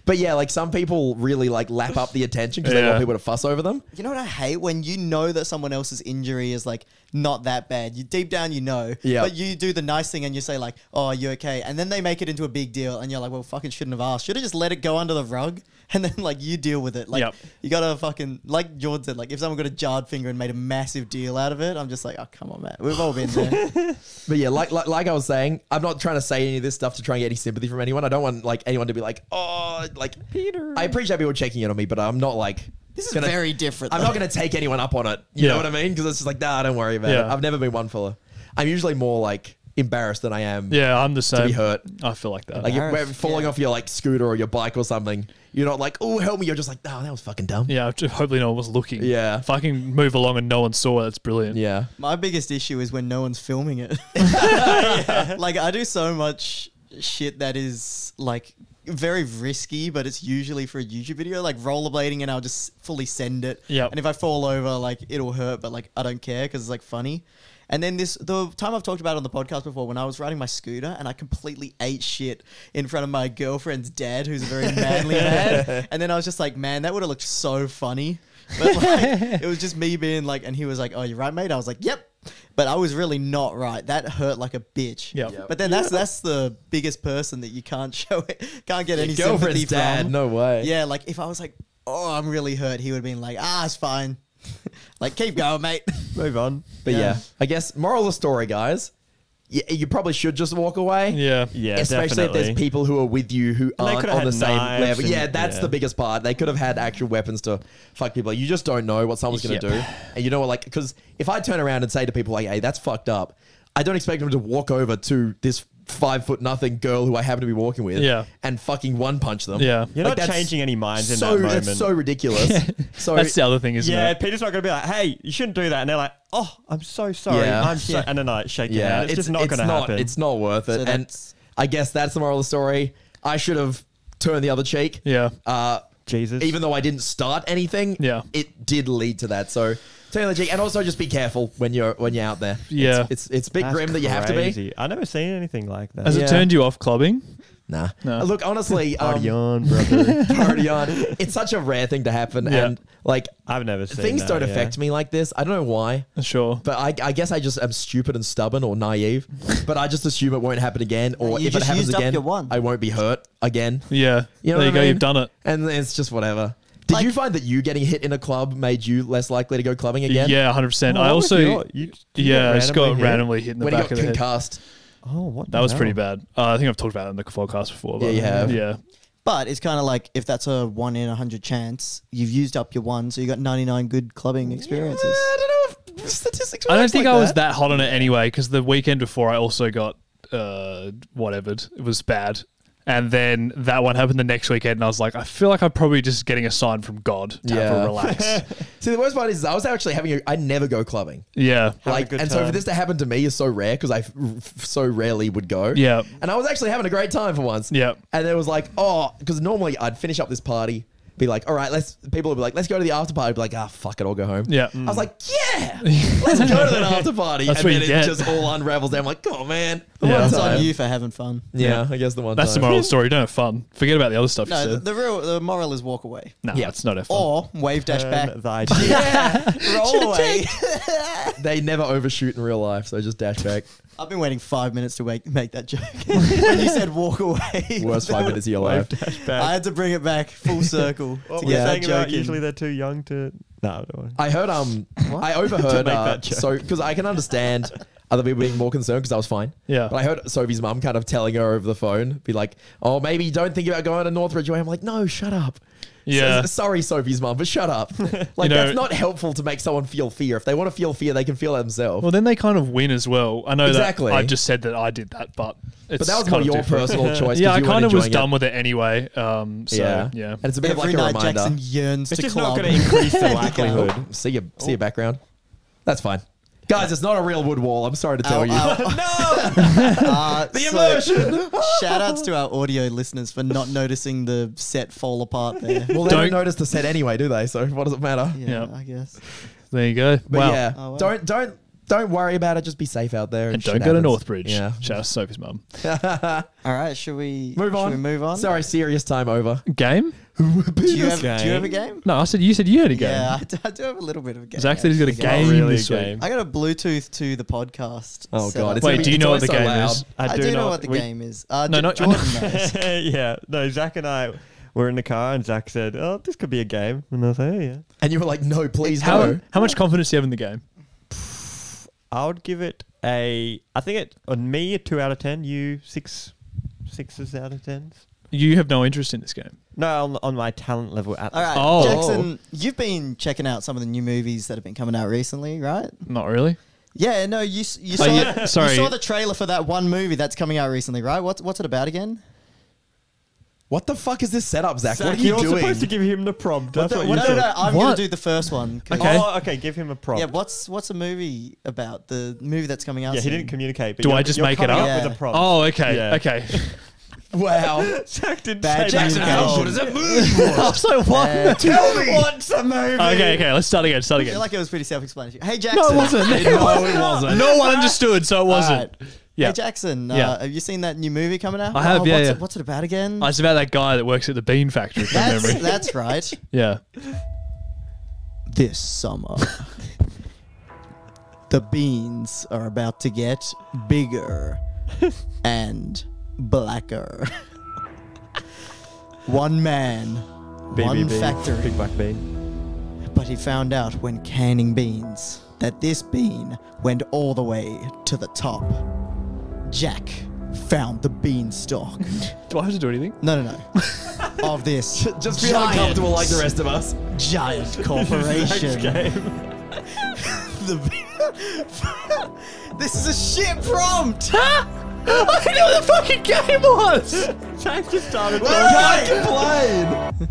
B: But yeah, like some people really like lap up the attention because they
E: Yeah.
B: want people to fuss over them.
C: You know what I hate when you know that someone else's injury is like not that bad. You deep down you know,
B: Yeah.
C: but you do the nice thing and you say like, "Oh, are you okay?" And then they make it into a big deal, and you're like, "Well, fucking shouldn't have asked. Should have just let it go under the rug." And then like you deal with it. Like
E: Yep.
C: you gotta fucking like Jordan said. Like if someone got a jarred finger and made a massive deal out of it, I'm just like, "Oh, come on, man. We've all been there."
B: But yeah, like, like like I was saying, I'm not trying to say any of this stuff to try and get any sympathy from anyone. I don't want like anyone to be like, oh, like
D: Peter.
B: I appreciate people checking in on me, but I'm not like
C: this is
B: gonna-
C: very different.
B: I'm
C: though.
B: not going to take anyone up on it. You know what I mean? Because it's just like, nah, don't worry about it.
E: Yeah.
B: I've never been one for. I'm usually more like embarrassed than I am
E: Yeah, I'm the same.
B: to
E: same.
B: be hurt.
E: I feel like that.
B: Like if we're falling
C: yeah.
B: off your like scooter or your bike or something, you're not like, oh help me. You're just like, oh that was fucking dumb.
E: yeah, hopefully no one was looking.
B: Yeah.
E: If I can move along and no one saw it, that's brilliant.
B: Yeah.
C: My biggest issue is when no one's filming it. Like I do so much shit that is like very risky, but it's usually for a YouTube video, like rollerblading, and I'll just fully send it.
E: Yep.
C: And if I fall over, like it'll hurt, but like I don't care because it's like funny. And then this, the time I've talked about on the podcast before, when I was riding my scooter and I completely ate shit in front of my girlfriend's dad, who's a very manly man. And then I was just like, man, that would have looked so funny. But like, it was just me being like, and he was like, oh, you're right, mate? I was like, yep. But I was really not right. That hurt like a bitch.
E: Yep. Yep.
C: But then that's that's the biggest person that you can't show it, can't get any
B: Girlfriend's
C: sympathy
B: dad,
C: from.
B: no way.
C: Yeah, like if I was like, oh, I'm really hurt, he would have been like, ah, it's fine. like keep going, mate.
D: Move on.
B: But yeah.
C: Yeah.
B: I guess moral of the story, guys. You, you probably should just walk away.
E: Yeah.
D: Yeah,
B: Especially if
D: definitely.
B: there's people who are with you who
D: they
B: aren't
D: could've
B: on
D: had
B: the same
D: knives
B: level.
D: and-
B: yeah, that's
D: yeah.
B: the biggest part. They could have had actual weapons to fuck people. You just don't know what someone's going to do. And you know what? Like, because if I turn around and say to people, like, hey, that's fucked up, I don't expect them to walk over to this five foot nothing girl who I happen to be walking with
E: Yeah.
B: and fucking one punch them.
E: Yeah.
D: You're
B: Like,
D: not changing any minds in
B: so,
D: that moment.
B: That's so ridiculous. so
E: That's the other thing, isn't
D: yeah,
E: it?
D: Peter's not going to be like, "Hey, you shouldn't do that," and they're like, "Oh, I'm so sorry.
B: Yeah.
D: I'm so," and then I shake your
B: yeah,
D: hand. It's, just not going to happen.
B: It's not worth it.
C: So
B: and I guess that's the moral of the story. I should have turned the other cheek.
E: Yeah.
B: Uh,
D: Jesus.
B: even though I didn't start anything,
E: Yeah.
B: it did lead to that. So turn the cheek, and also just be careful when you're when you're out there.
E: Yeah.
B: it's it's, it's a bit
D: That's
B: grim that you have to be.
D: I've never seen anything like that.
E: Has
B: Yeah.
E: it turned you off clubbing?
B: Nah,
E: No.
B: Uh, look honestly, um,
D: on, brother.
B: party on. It's such a rare thing to happen,
E: Yeah.
B: and like
D: I've never seen
B: things
D: that,
B: don't
D: yeah.
B: affect me like this. I don't know why.
E: Sure.
B: But I, I guess I just am stupid and stubborn or naive. but I just assume it won't happen again, or
C: You
B: if it
C: just
B: happens
C: used up
B: again,
C: your one.
B: I won't be hurt again.
E: Yeah.
B: You know
E: there you
B: what
E: go.
B: Mean?
E: You've done it.
B: And it's just whatever. Did
C: Like-
B: you find that you getting hit in a club made you less likely to go clubbing again?
E: Yeah, 100%.
D: Oh,
E: I also,
D: you- you
E: yeah, I just got
D: randomly hit?
E: randomly hit in the
B: When he
E: back
B: got
E: of the head.
B: concussed.
D: Oh, what?
E: That was
D: hell?
E: pretty bad. Uh, I think I've talked about it in the podcast before.
B: Yeah,
E: but
B: you have.
E: Yeah.
C: But it's kind of like if that's a one in a hundred chance, you've used up your one, so you got ninety nine good clubbing experiences.
B: I don't know if statistics.
E: I don't think
B: like
E: I was that hot on it anyway because the weekend before I also got uh, whatevered. It was bad. And then that one happened the next weekend, and I was like, I feel like I'm probably just getting a sign from God to have
B: Yeah.
E: a relax.
B: See, the worst part is I was actually having. A, I never go clubbing.
E: yeah.
D: Have
B: like,
D: good
B: and so for
D: time.
B: this to happen to me is so rare because I f- f- so rarely would go.
E: Yeah.
B: And I was actually having a great time for once.
E: Yeah.
B: And it was like, oh, because normally I'd finish up this party, be like, all right, let's. People would be like, let's go to the after party. I'd be like, ah, fuck it, I'll go home.
E: Yeah.
B: I was like, yeah, let's go to that after party.
E: That's
B: and
E: what
B: then
E: you
B: it
E: get.
B: just all unravels. Down. I'm like, oh man, the
E: Yeah.
B: one
C: It's
B: time.
C: on you for having fun.
B: Yeah, I guess the one
E: That's the
B: time.
E: moral of the story. Don't have fun. Forget about the other stuff
C: No,
E: you
C: the,
E: said.
C: the real the moral is walk away
E: nah,
B: Yeah.
E: it's not have fun.
C: or wave dash
D: Turn
C: back,
D: the idea.
B: Yeah.
C: roll away.
B: they never overshoot in real life, so just dash back.
C: I've been waiting five minutes to make, make that joke when you said walk away.
B: Worst five minutes of your life.
C: I had to bring it back full circle
D: What
C: to
D: were
C: get that
D: saying
C: joke
D: about
C: in.
D: usually they're too young to. No, don't worry.
B: I heard um I
D: To
B: overheard
D: make
B: uh,
D: that joke.
B: so because I can understand other people being more concerned because I was fine.
E: Yeah.
B: But I heard Sophie's mum kind of telling her over the phone, be like, "Oh, maybe don't think about going to Northbridge." I'm like, "No, shut up."
E: Yeah.
B: S- sorry, Sophie's mom, but shut up. Like
E: know-
B: that's not helpful to make someone feel fear. If they want to feel fear, they can feel it themselves.
E: Well, then they kind of win as well. I know
B: Exactly.
E: that I just said that I did that, but it's
B: but that was
E: kind of
B: your
E: different.
B: personal choice. 'cause
E: Yeah, I
B: you weren't
E: kind of was
B: enjoying
E: done with it anyway. Um, so
B: yeah,
E: yeah,
B: And it's a bit
C: Every
B: of like a
C: night
B: reminder.
C: Jackson yearns
D: It's
C: to
D: just
C: club.
D: not going to increase the
C: There you go.
D: likelihood.
B: See your see your background. That's fine, guys. It's not a real wood wall. I'm sorry to tell
C: Ow,
B: you.
C: ow. Uh,
B: the
C: so-
B: emotion.
C: Shout outs to our audio listeners for not noticing the set fall apart there.
B: well, they don't
E: Don't-
B: notice the set anyway, do they? So what does it matter?
C: yeah,
E: Yeah.
C: I guess.
E: there you go.
B: But
E: wow.
B: yeah,
C: Oh, wow.
B: don't don't don't worry about it. Just be safe out there
E: And
B: shit
E: don't go to
B: happens.
E: Northbridge.
B: Yeah,
E: Shout out to Sophie's mum.
C: All right, should we
B: move on.
C: Should we move on?
B: Sorry, serious time over.
E: Game?
C: Do you, have,
D: game.
C: do you have a game?
E: No, I said you said you had a game.
C: Yeah, I do, I do have a little bit of a game.
E: Zack said he's got a
C: actually.
E: game
D: really a
E: this week.
D: game.
C: I got a Bluetooth to the podcast.
B: Oh
C: set
B: god,
C: up.
B: it's
E: Wait, do you know what the game is?
C: I, do, know what the
D: we-
C: game is. Uh,
E: No,
C: no,
E: no,
C: Jordan knows.
D: yeah, no. Zack and I were in the car, and Zack said, "Oh, this could be a game," and I was like, "Oh yeah."
B: And you were like, no, please
E: How,
B: no.
E: how much confidence do you have in the game?
D: I would give it a. I think it on me a two out of ten. You six, sixes out of tens.
E: You have no interest in this game.
D: No, on, on my talent level at.
C: All right,
E: Oh.
C: Jackson, you've been checking out some of the new movies that have been coming out recently, right?
E: Not really.
C: Yeah, no, you s- you
E: Oh,
C: saw
E: yeah,
C: you
E: sorry.
C: saw the trailer for that one movie that's coming out recently, right? What's what's it about again?
B: What the fuck is this setup, Zack?
D: Zack,
B: what are you
D: you're
B: doing?
D: supposed to give him the prompt. That's what,
C: no,
D: you
C: no,
D: said.
C: no, I'm
E: What?
C: gonna do the first one. 'cause-
E: Okay.
D: Oh, okay. Give him a prompt.
C: Yeah, what's what's a movie about? The movie that's coming out.
D: Yeah, he
C: soon.
D: didn't communicate. But
E: Do
D: you're-
E: I just
D: you're
E: make it
D: coming
E: up?
C: Yeah.
D: with a prompt.
E: Oh, okay,
D: Yeah.
E: okay.
B: wow.
D: Zack did
C: Bad
D: say
C: Jackson,
D: that.
C: how
B: does it move?
E: I'm so what?
C: Uh,
B: Tell me.
D: What's a movie?
E: Okay, okay. Let's start again. Start
C: I
E: again.
C: feel like it was pretty self-explanatory. Hey Jackson.
E: no, it wasn't.
B: no, it wasn't.
E: No one understood, so it wasn't.
C: Alright.
E: Yeah.
C: Hey Jackson, uh,
E: Yeah.
C: have you seen that new movie coming out?
E: I have,
C: Oh,
E: yeah,
C: what's,
E: yeah.
C: It, what's it about again?
E: Oh, it's about that guy that works at the bean factory from
C: that's
E: memory.
C: that's right.
E: Yeah.
C: This summer, the beans are about to get bigger and blacker. One man, one factory.
D: Big Black Bean.
C: But he found out when canning beans that this bean went all the way to the top. Jack found the beanstalk.
E: Do I have to do anything?
C: No, no, no. of this
B: Just feel
C: giant,
B: uncomfortable like the rest of us.
C: giant corporation. The- this is a shit prompt.
E: I didn't know what the fucking game was.
D: Zach just started
B: Can't complain.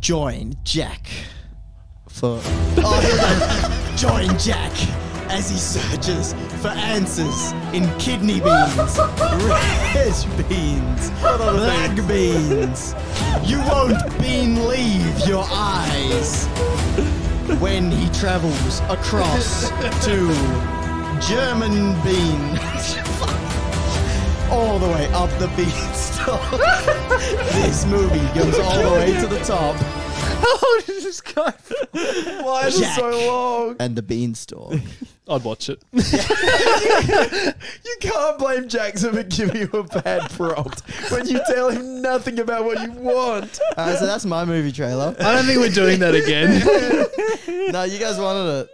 C: Join Jack for. Oh, here we go. Join Jack as he searches for answers in kidney beans, red beans, black beans. You won't bean leave your eyes when he travels across to German bean. All the way up the beanstalk. this movie goes all the way to the top.
E: How oh, did this go?
B: Why is it
C: Jack.
B: so long?
C: And the beanstalk.
E: I'd watch it.
B: You can't blame Jackson for giving you a bad prompt when you tell him nothing about what you want.
C: Alright, so that's my movie trailer.
E: I don't think we're doing that again.
C: No, you guys wanted it.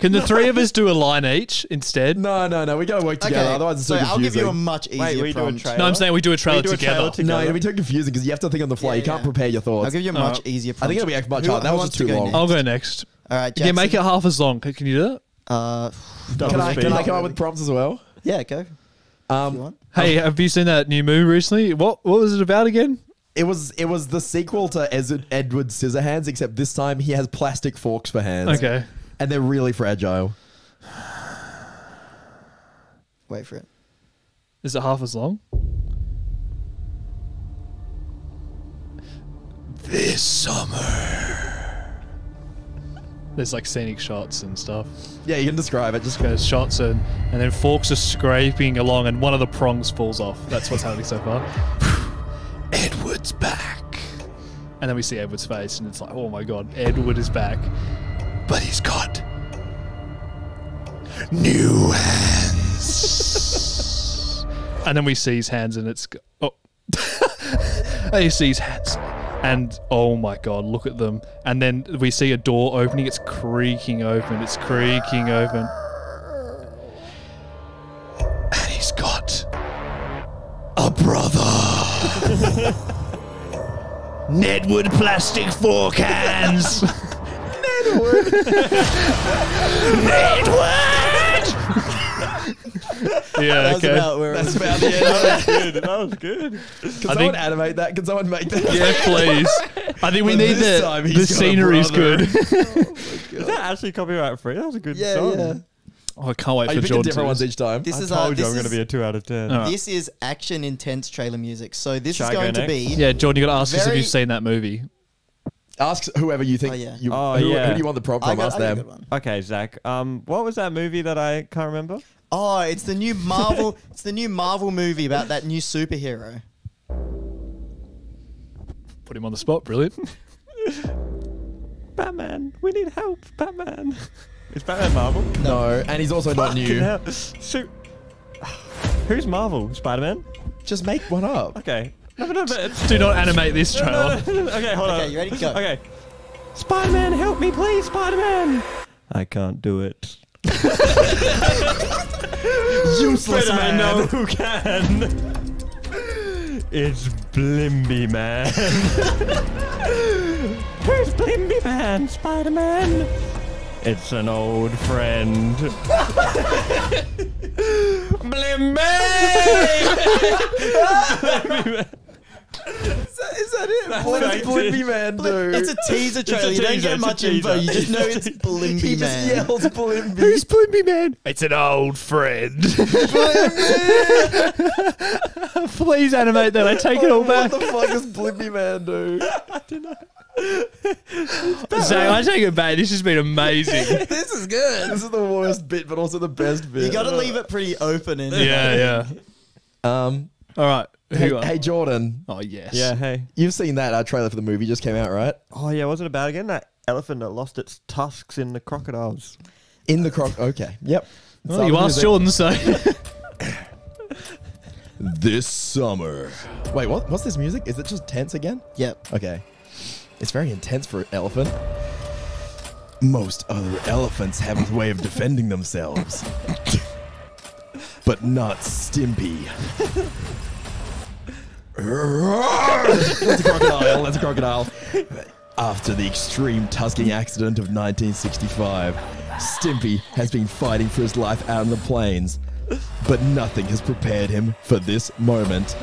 E: Can the three of us do a line each instead? No,
B: No, no, no. We gotta work together.
C: Okay,
B: Otherwise, it's
C: so
B: too
C: I'll give
B: confusing.
C: you a much easier
D: Wait, we do a
C: prompt.
D: trailer.
E: I'm saying we do a trailer
D: We do a
E: together.
D: trailer together.
B: no, it'll be too confusing because you have to think on the fly.
C: Yeah,
B: you can't
C: yeah.
B: prepare your thoughts.
C: I'll give you a
E: Alright.
C: much easier
B: I
C: prompt.
B: think it'll be much
C: Who-
B: harder. That
C: who
B: was
C: wants
B: just
C: to
B: too
C: go
B: long.
C: next?
E: I'll go next.
C: All right,
E: Yeah, make it half as long. Can can you do that?
C: Uh,
B: Can I, can I come up with prompts as well?
C: yeah, go. If you
B: Um,
C: want.
E: Hey, have you seen that new movie recently? What What was it about again?
B: it was it was the sequel to Ez- Edward Scissorhands, except this time he has plastic forks for hands.
E: Okay.
B: And they're really fragile.
C: Wait for it.
E: Is it half as long? This summer. There's like scenic shots and stuff.
B: Yeah, you can describe it. Just
E: Goes shots and and then forks are scraping along and one of the prongs falls off. That's what's happening so far. Edward's back. And then we see Edward's face and it's like, oh my god, Edward is back. He's got. New hands. and then we see his hands and it's oh. And he sees hands and oh my god look at them. And then we see a door opening. It's creaking open. It's creaking open. And he's got a brother. Nedwood plastic fork hands Nedwood yeah
C: That's
E: okay
C: about where
B: that's
C: was.
B: about the end. of it.
D: good. That was good.
B: Can
E: I
B: someone
E: think-
B: animate that? Can someone make that?
E: Yeah, please. I think we
B: But
E: need the
B: time he's
E: the
B: got a
E: scenery's
B: brother.
E: good.
D: Is that actually copyright free? That was a good
C: Yeah,
D: song.
C: yeah.
E: oh, I can't wait
B: Are
E: for
B: you
E: Jordan
B: different ones each time?
C: This
D: I
C: is uh,
D: told you
C: this
D: I'm going to be a two out of ten.
E: Alright.
C: This is action intense trailer music. So this
D: Shall
C: is going to be
E: yeah, Jordan, you got to ask us if you've seen that movie.
B: Ask whoever you think.
C: Oh, yeah.
B: you,
D: Oh,
B: who,
D: yeah.
B: who do you want the prompt
C: I
B: from?
C: got,
B: Ask
C: I got a
B: them.
C: good one.
D: Okay, Zack. Um, what was that movie that I can't remember?
C: Oh, it's the new Marvel. it's the new Marvel movie about that new superhero.
E: Put him on the spot. Brilliant.
D: Batman. We need help, Batman. Is Batman Marvel?
B: No, and he's also not
D: Fucking
B: new.
D: hell. So, who's Marvel? Spider Man.
B: Just make one up.
D: Okay. No, no, but
E: Do not animate this
D: No, no,
E: trailer.
D: no, no, no. Okay, hold on.
C: Okay, you ready? Go.
D: Okay. Spider Man, help me, please, Spider Man. I can't do it.
B: Useless
D: But I
B: man.
D: know who can. It's Blimby Man. Where's Blimby Man, Spider Man? It's an old friend.
B: Is that it? What does Blimpy Man do?
C: It's a teaser trailer.
D: a
C: you don't
D: teaser,
C: get
D: it's a
C: much info.
D: teaser.
C: You just know it's Blimpy
B: he just
C: Man.
B: yells Blimpy.
D: Who's Blimpy Man?
E: It's an old friend. Please animate that. I take it all back.
B: What the fuck does Blimpy Man don't
E: Zack, I take it back. This has been amazing.
B: this is good. This is the worst bit, but also the best bit.
C: You got to leave it pretty open. And
E: yeah, yeah.
B: Um,
E: All right. Who
B: hey, hey, Jordan,
E: Oh, yes.
D: Yeah, hey.
B: you've seen that uh, trailer for the movie just came out, right?
D: Oh, yeah, wasn't it about again? That elephant that lost its tusks in the crocodiles.
B: In the croc. Okay. Yep.
E: Well, you asked Jordan, so.
A: This summer.
B: Wait, what? What's this music? Is it just tense again?
C: Yep.
B: Okay. It's very intense for an elephant.
A: Most other elephants have a way of defending themselves. but not Stimpy.
B: That's a crocodile. That's a crocodile.
A: After the extreme tusking accident of 1965,
B: Stimpy has been fighting for his life out in the plains, but nothing has prepared him for this moment.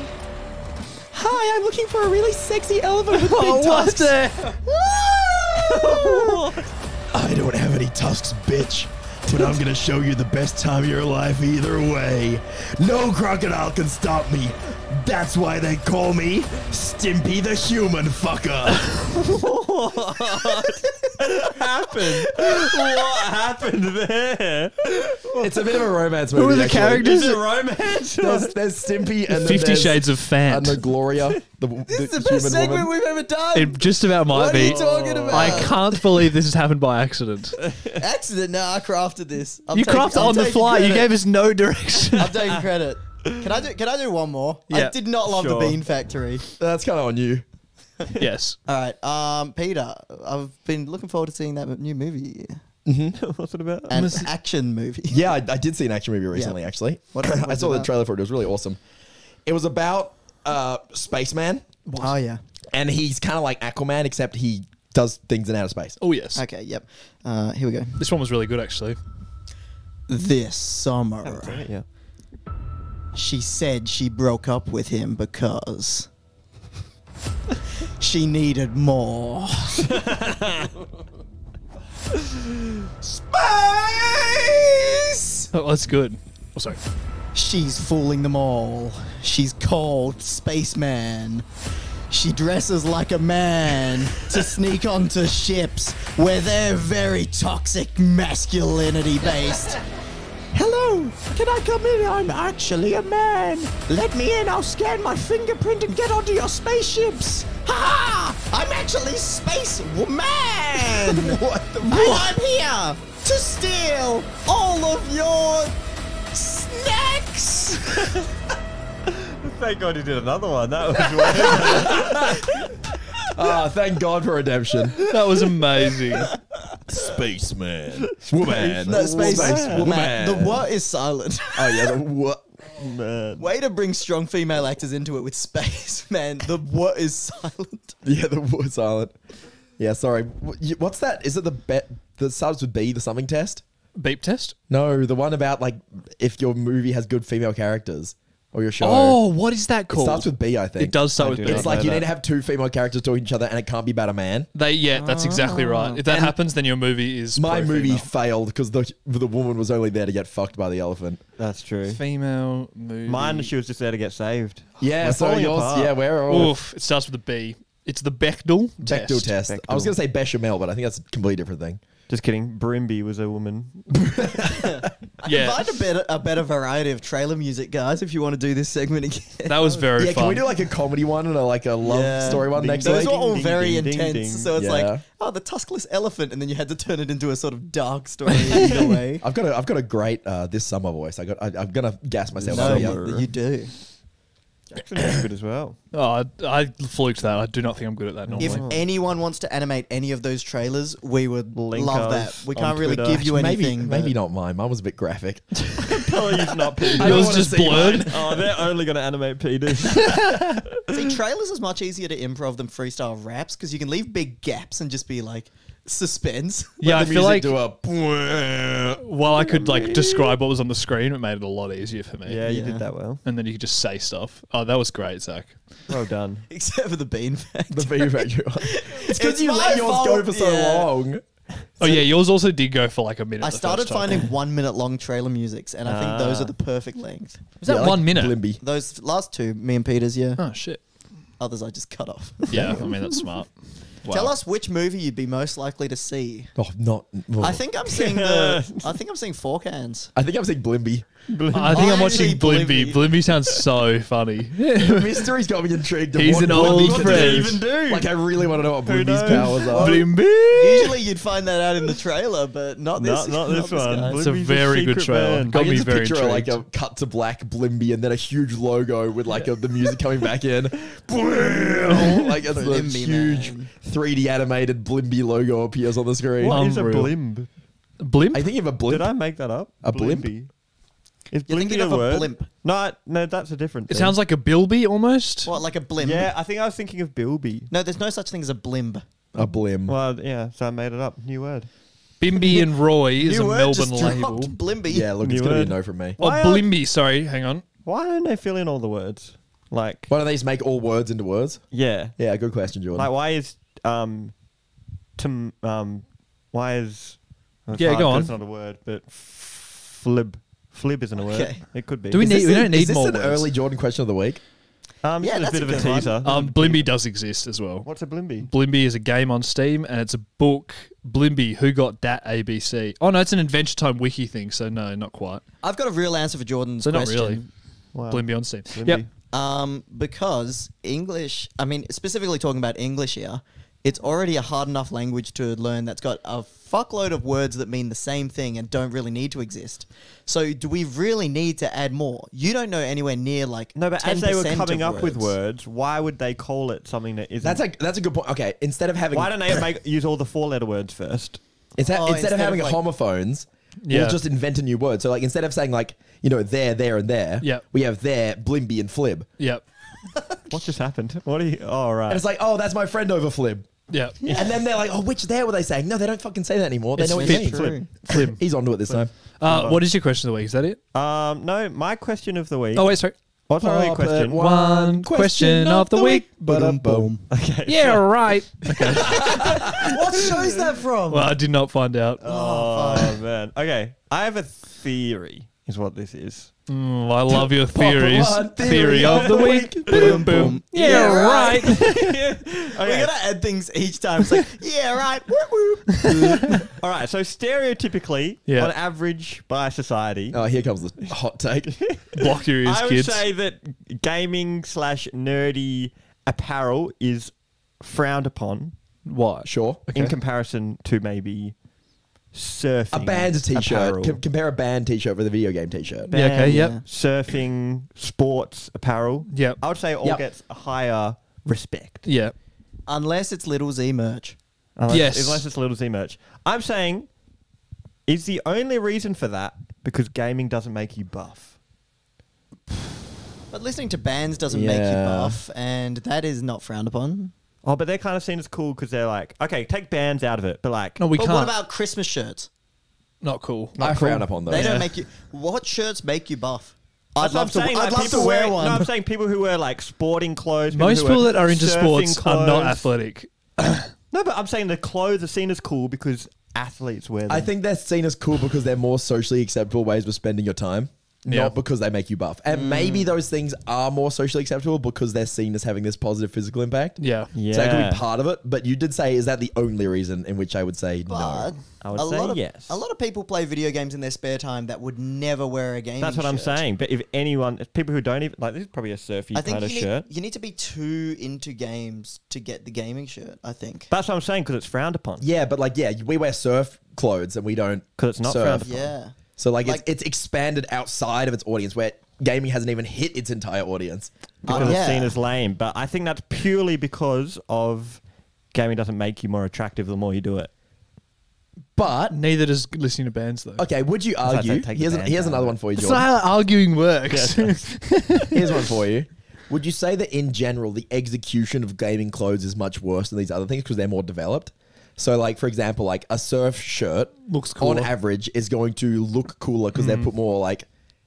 B: Hi, I'm looking for a really sexy elephant with big tusks.
A: I don't have any tusks, bitch. But I'm gonna show you the best time of your life either way. No crocodile can stop me. That's why they call me Stimpy the Human Fucker.
D: What happened? what happened there?
B: It's a bit of a romance movie.
E: Who are the
B: actually.
E: characters?
D: Is it romance?
B: There's, there's Stimpy and then
E: Fifty Shades of fan.
B: and the Gloria. The,
C: This is
B: the
C: the best segment
B: woman.
C: we've ever done.
E: It just about might
C: what are you talking oh. about?
E: I can't believe this has happened by accident.
C: Accident. No, I crafted this. I'm
E: you
C: taking-
E: crafted
C: I'm
E: on the
C: taking
E: fly. You gave us no direction.
C: I'm taking credit. Can I do? Can I do one more? I did not love
D: Sure.
C: the Bean Factory.
B: That's kind of on you.
E: yes.
C: All right, um, Peter, I've been looking forward to seeing that new movie,
D: What's it about?
C: an action movie.
B: Yeah, I, I did see an action movie recently. Actually,
C: What- what
B: I saw the trailer for it. It was really awesome. It was about uh, spaceman,
C: Oh yeah.
B: and he's kind of like Aquaman, except he does things in outer space.
E: Oh yes.
C: Okay. Yep. Uh, here we go.
E: This one was really good actually.
C: This summer,
D: yeah.
C: She said she broke up with him because she needed more. Space.
E: Oh, that's good. Oh, sorry.
C: She's fooling them all. She's called Spaceman. She dresses like a man to sneak onto ships where they're very toxic masculinity based. Hello, can I come in? I'm actually a man. Let me in, I'll scan my fingerprint and get onto your spaceships. Ha ha! I'm actually Space Man! what the And I'm here to steal all of your snacks!
D: Thank God you did another one. That was weird.
B: Ah, thank God for redemption.
E: That was amazing.
A: Spaceman. Woman.
C: No, space,
B: Space
C: woman. The what is silent.
B: Oh yeah, the what?
D: Man.
C: Way to bring strong female actors into it with space, man. The what is silent.
B: Yeah, the what is silent. Yeah, sorry. Wh- you- What's that? Is it the bet the subs would be the something test?
E: Beep test.
B: No, the one about like if your movie has good female characters or your show.
E: Oh, what is that called?
B: it
E: called?
B: starts with B, I think.
E: It does start
D: I
E: with
D: do
E: B.
B: It's
D: not
B: like
D: know
B: you
D: that.
B: need to have two female characters talking to each other, and it can't be about a man.
E: They yeah, that's exactly ah. right. If that
B: And
E: happens, then your movie is
B: My
E: pro
B: movie failed because the the woman was only there to get fucked by the elephant.
D: That's true.
E: female movie.
D: Mine, she was just there to get saved.
B: Yeah,
D: We're
B: so
D: falling
B: yours,
D: apart.
B: yeah, we're all
E: Oof, it starts with a B. It's the Bechdel
B: Bechdel test. I was
D: Bechdel.
B: gonna say bechamel, but I think that's a completely different thing.
D: Just kidding. Brimby was a woman.
E: Yeah,
C: Find a better a better variety of trailer music, guys, if you want to do this segment again.
E: that was very
B: yeah,
E: fun.
B: can we do like a comedy one and a, like a love
C: Yeah.
B: story one
D: Ding,
B: next
D: ding,
C: Those
B: week?
C: were all
D: ding,
C: very
D: ding, ding,
C: intense.
D: ding.
C: So it's
B: Yeah.
C: like, oh, the tuskless elephant, and then you had to turn it into a sort of dark story either way.
B: I've got a I've got a great uh, this summer voice. I got I, I'm gonna gas myself.
C: no,
B: up.
C: you, you do.
D: Jackson was good as well.
E: oh, I, I fluked that. I do not think I'm good at that normally.
C: If anyone wants to animate any of those trailers, we would
D: Link
C: love
D: us
C: that. We
D: on
C: can't really
D: Twitter.
C: give you
B: maybe
C: anything.
B: maybe
C: but-
B: not mine. Mine was a bit graphic.
D: Please not Peter.
B: I don't
E: Yours
B: wanna
E: just
B: see
E: blurred.
B: mine.
D: oh, they're only going to animate Peter.
C: See, trailers is much easier to improv than freestyle raps because you can leave big gaps and just be like suspense.
E: Yeah, I feel like
B: music do a.
E: while I could like describe what was on the screen, it made it a lot easier for me.
D: yeah, you did that well.
E: And then you could just say stuff. Oh, that was great, Zack.
D: Well done.
C: Except for the bean fact.
B: The bean factory one. It's because
C: It's
B: you
C: my
B: let yours go
C: fault,
B: for so
C: yeah.
B: long.
E: Oh yeah, yours also did go for like a minute.
C: I
E: the
C: started
E: first time.
C: finding one minute long trailer musics, and I think those
D: Ah.
C: are the perfect length.
E: Was that
B: Yeah, like
E: one minute?
B: Blimby.
C: Those last two, me and Peter's, yeah.
E: Oh shit.
C: Others I just cut off.
E: Yeah, I mean that's smart. Wow.
C: Tell us which movie you'd be most likely to see.
B: Oh, not. well,
C: I think I'm seeing the. I think I'm seeing Fork Hands.
B: I think I'm seeing Blimby.
E: I think I'm watching Blimby.
C: Blimby.
E: Blimby sounds so funny.
B: The mystery's got me intrigued. of
E: He's
B: what
E: an
B: Blimby
E: old
B: can
E: friend.
B: do.
D: do?
B: Like I really want to know what Blimby's
D: knows?
B: powers are.
E: Blimby.
C: Usually you'd find that out in the trailer, but not this.
D: Not- not this one.
C: guy.
E: It's a
D: Blimby's a
E: very good
D: secret
E: trailer.
D: band.
B: I
E: Got
B: can
E: me
B: just
E: very
B: picture
E: intrigued.
B: like a cut to black Blimby and then a huge logo with like a, the music coming back in. like it's the
C: Blimby,
B: huge
C: man.
B: 3D animated Blimby logo appears on the screen.
D: What is a
E: Unreal.
D: blimp?
E: Blimp.
B: I think you have a blimp.
D: Did I make that up?
B: A blimp?
D: Blimpy. Is
C: You're
D: blimpy
C: thinking
D: a
C: of a blimp.
D: No, I- no, that's a different.
E: it
D: thing.
E: sounds like a bilby almost.
C: What, like a blimp?
D: Yeah, I think I was thinking of Bilby.
C: No, there's no such thing as a blimp.
B: A blim.
D: Well, yeah, so I made it up. New word.
E: Bimby and Roy is
C: New
E: a
C: word
E: Melbourne
C: just
E: label.
C: dropped, Blimby.
B: yeah, look, it's
D: New
B: gonna be a
D: word.
B: no from me.
E: Oh,
D: Why are-
E: Blimby. Sorry, hang on.
D: Why don't they fill in all the words? Like,
B: Why don't they just make all words into words?
D: yeah,
B: Yeah, good question, Jordan.
D: like why is um, to um, why is it's
E: Yeah,
D: hard
E: go
D: 'cause
E: on.
D: It's not a word, but flib, flib isn't a word.
C: Okay.
D: It could be.
E: Do we
B: Is
E: need?
B: this
E: We
B: a-
E: don't need
B: is this
E: more
B: an
E: words.
B: early Jordan question of the week?
D: Um,
C: Yeah,
D: yeah, a bit
C: a
D: of a
C: good one.
D: teaser.
E: Um, Blimby does exist as well.
D: What's a blimby?
E: Blimby is a game on Steam, and it's a book. Blimby, who got that ABC? Oh no, it's an Adventure Time wiki thing. So no, not quite.
C: I've got a real answer for Jordan's
E: So not
C: question.
E: really.
D: Wow.
E: Blimby on Steam.
D: Blimby.
E: Yep.
C: Um, because English, I mean, specifically talking about English here, it's already a hard enough language to learn that's got a fuckload of words that mean the same thing and don't really need to exist. So, do we really need to add more? You don't know anywhere near like
D: No, but as they were coming
C: of
D: up with
C: words.
D: words, why would they call it something that isn't?
B: That's a that's a good point. Okay, instead of having
D: why don't they make use all the four-letter words first?
B: instead,
C: Oh,
B: instead,
C: instead
B: of
C: of,
B: having
C: like-
B: homophones,
E: Yeah.
B: we'll just invent a new word. So like instead of saying like you know there, there, and there,
E: Yep.
B: we have there, blimby, and flib.
E: Yep.
D: What just happened? What are you? Oh, right.
B: And it's like, oh, that's my friend over flib.
E: Yep.
B: And then they're like, oh, which there were they saying? No, they don't fucking say that anymore. They
E: It's
B: know what
E: fit.
B: you mean.
C: True.
E: Flim.
B: He's onto it this time.
E: Uh, what is your question of the week? Is that it?
D: um, no, my question of the week.
E: Oh wait, sorry.
D: what's our
B: Pop
D: question?
E: One question of the week.
B: Ba-dum, boom.
D: Okay.
E: Yeah, right. Okay.
C: what show's that from?
E: Well, I did not find out.
D: Oh man. Okay, I have a theory. Is what this is.
E: Mm, I love your theories. Theory of the week. Boom, boom. Yeah,
C: Yeah,
E: right.
C: We're gonna add things each time. It's like, yeah, right. Whoop, whoop.
D: All right. So stereotypically,
E: Yeah.
D: on average, by society,
B: Oh, here comes the hot take.
E: Block your ears,
D: I would
E: kids.
D: say that gaming slash nerdy apparel is frowned upon
E: What?
B: Sure.
D: in comparison to maybe surfing.
B: A band t-shirt.
D: apparel.
B: Com- compare a band t-shirt with a video game t-shirt.
E: Yeah, okay, yep.
C: Yeah.
D: surfing, sports apparel.
E: Yep.
D: I would say all
B: Yep.
D: gets a higher respect.
E: Yeah.
C: Unless it's Little Z merch.
D: Unless,
E: Yes.
D: Unless it's Little Z merch. I'm saying, is the only reason for that because gaming doesn't make you buff?
C: But listening to bands doesn't make you
B: Yeah.
C: buff, and that is not frowned upon.
D: Oh, but they're kind of seen as cool because they're like, okay, take bands out of it, but like,
E: No, we
C: but
E: can't.
C: what about Christmas shirts?
E: not cool.
B: I frown upon those.
C: They
E: Yeah.
C: don't make you. What shirts make you buff? I'd
D: what
C: love
D: I'm
C: to.
D: saying,
C: I'd
D: like,
C: love
D: people
C: to wear
D: wear-
C: one.
D: No, I'm saying people who wear like sporting clothes.
E: Most
D: who
E: people that are into
D: surfing
E: sports are not
D: clothes.
E: athletic.
D: No, but I'm saying the clothes are seen as cool because athletes wear them.
B: I think they're seen as cool because they're more socially acceptable ways of spending your time.
E: Yeah.
B: Not because they make you buff. And maybe mm. those things are more socially acceptable because they're seen as having this positive physical impact.
E: Yeah.
D: Yeah.
B: So that could be part of it. But you did say, is that the only reason in which I would say
C: but
B: no?
D: I would
C: a
D: say
C: lot of,
D: yes.
C: A lot of people play video games in their spare time that would never wear a gaming.
D: That's what I'm saying. But if anyone, if people who don't even like, this is probably a surfy
C: I think
D: kind
C: you
D: of
C: need,
D: shirt.
C: you need to be too into games to get the gaming shirt. I think.
D: That's what I'm saying because it's frowned upon.
B: Yeah, but like, yeah, we wear surf clothes and we don't.
D: Because it's not
B: surf.
D: frowned upon.
C: Yeah.
B: So like,
C: Like-
B: it's, it's expanded outside of its audience where gaming hasn't even hit its entire audience.
D: because
C: Uh,
D: it's
C: yeah.
D: seen as lame. But I think that's purely because of gaming doesn't make you more attractive the more you do it.
B: But
E: Neither does listening to bands though.
B: okay, would you
D: I'd say
B: argue?
D: take the
B: Here's,
D: band
B: here's
D: down.
B: another one for you,
E: That's
B: Jordan.
E: not how arguing works.
B: Here's one for you. Would you say that in general, the execution of gaming clothes is much worse than these other things because they're more developed? So, like for example, like a surf shirt
E: Looks
B: cool
E: on
B: average is going to look cooler because they put more like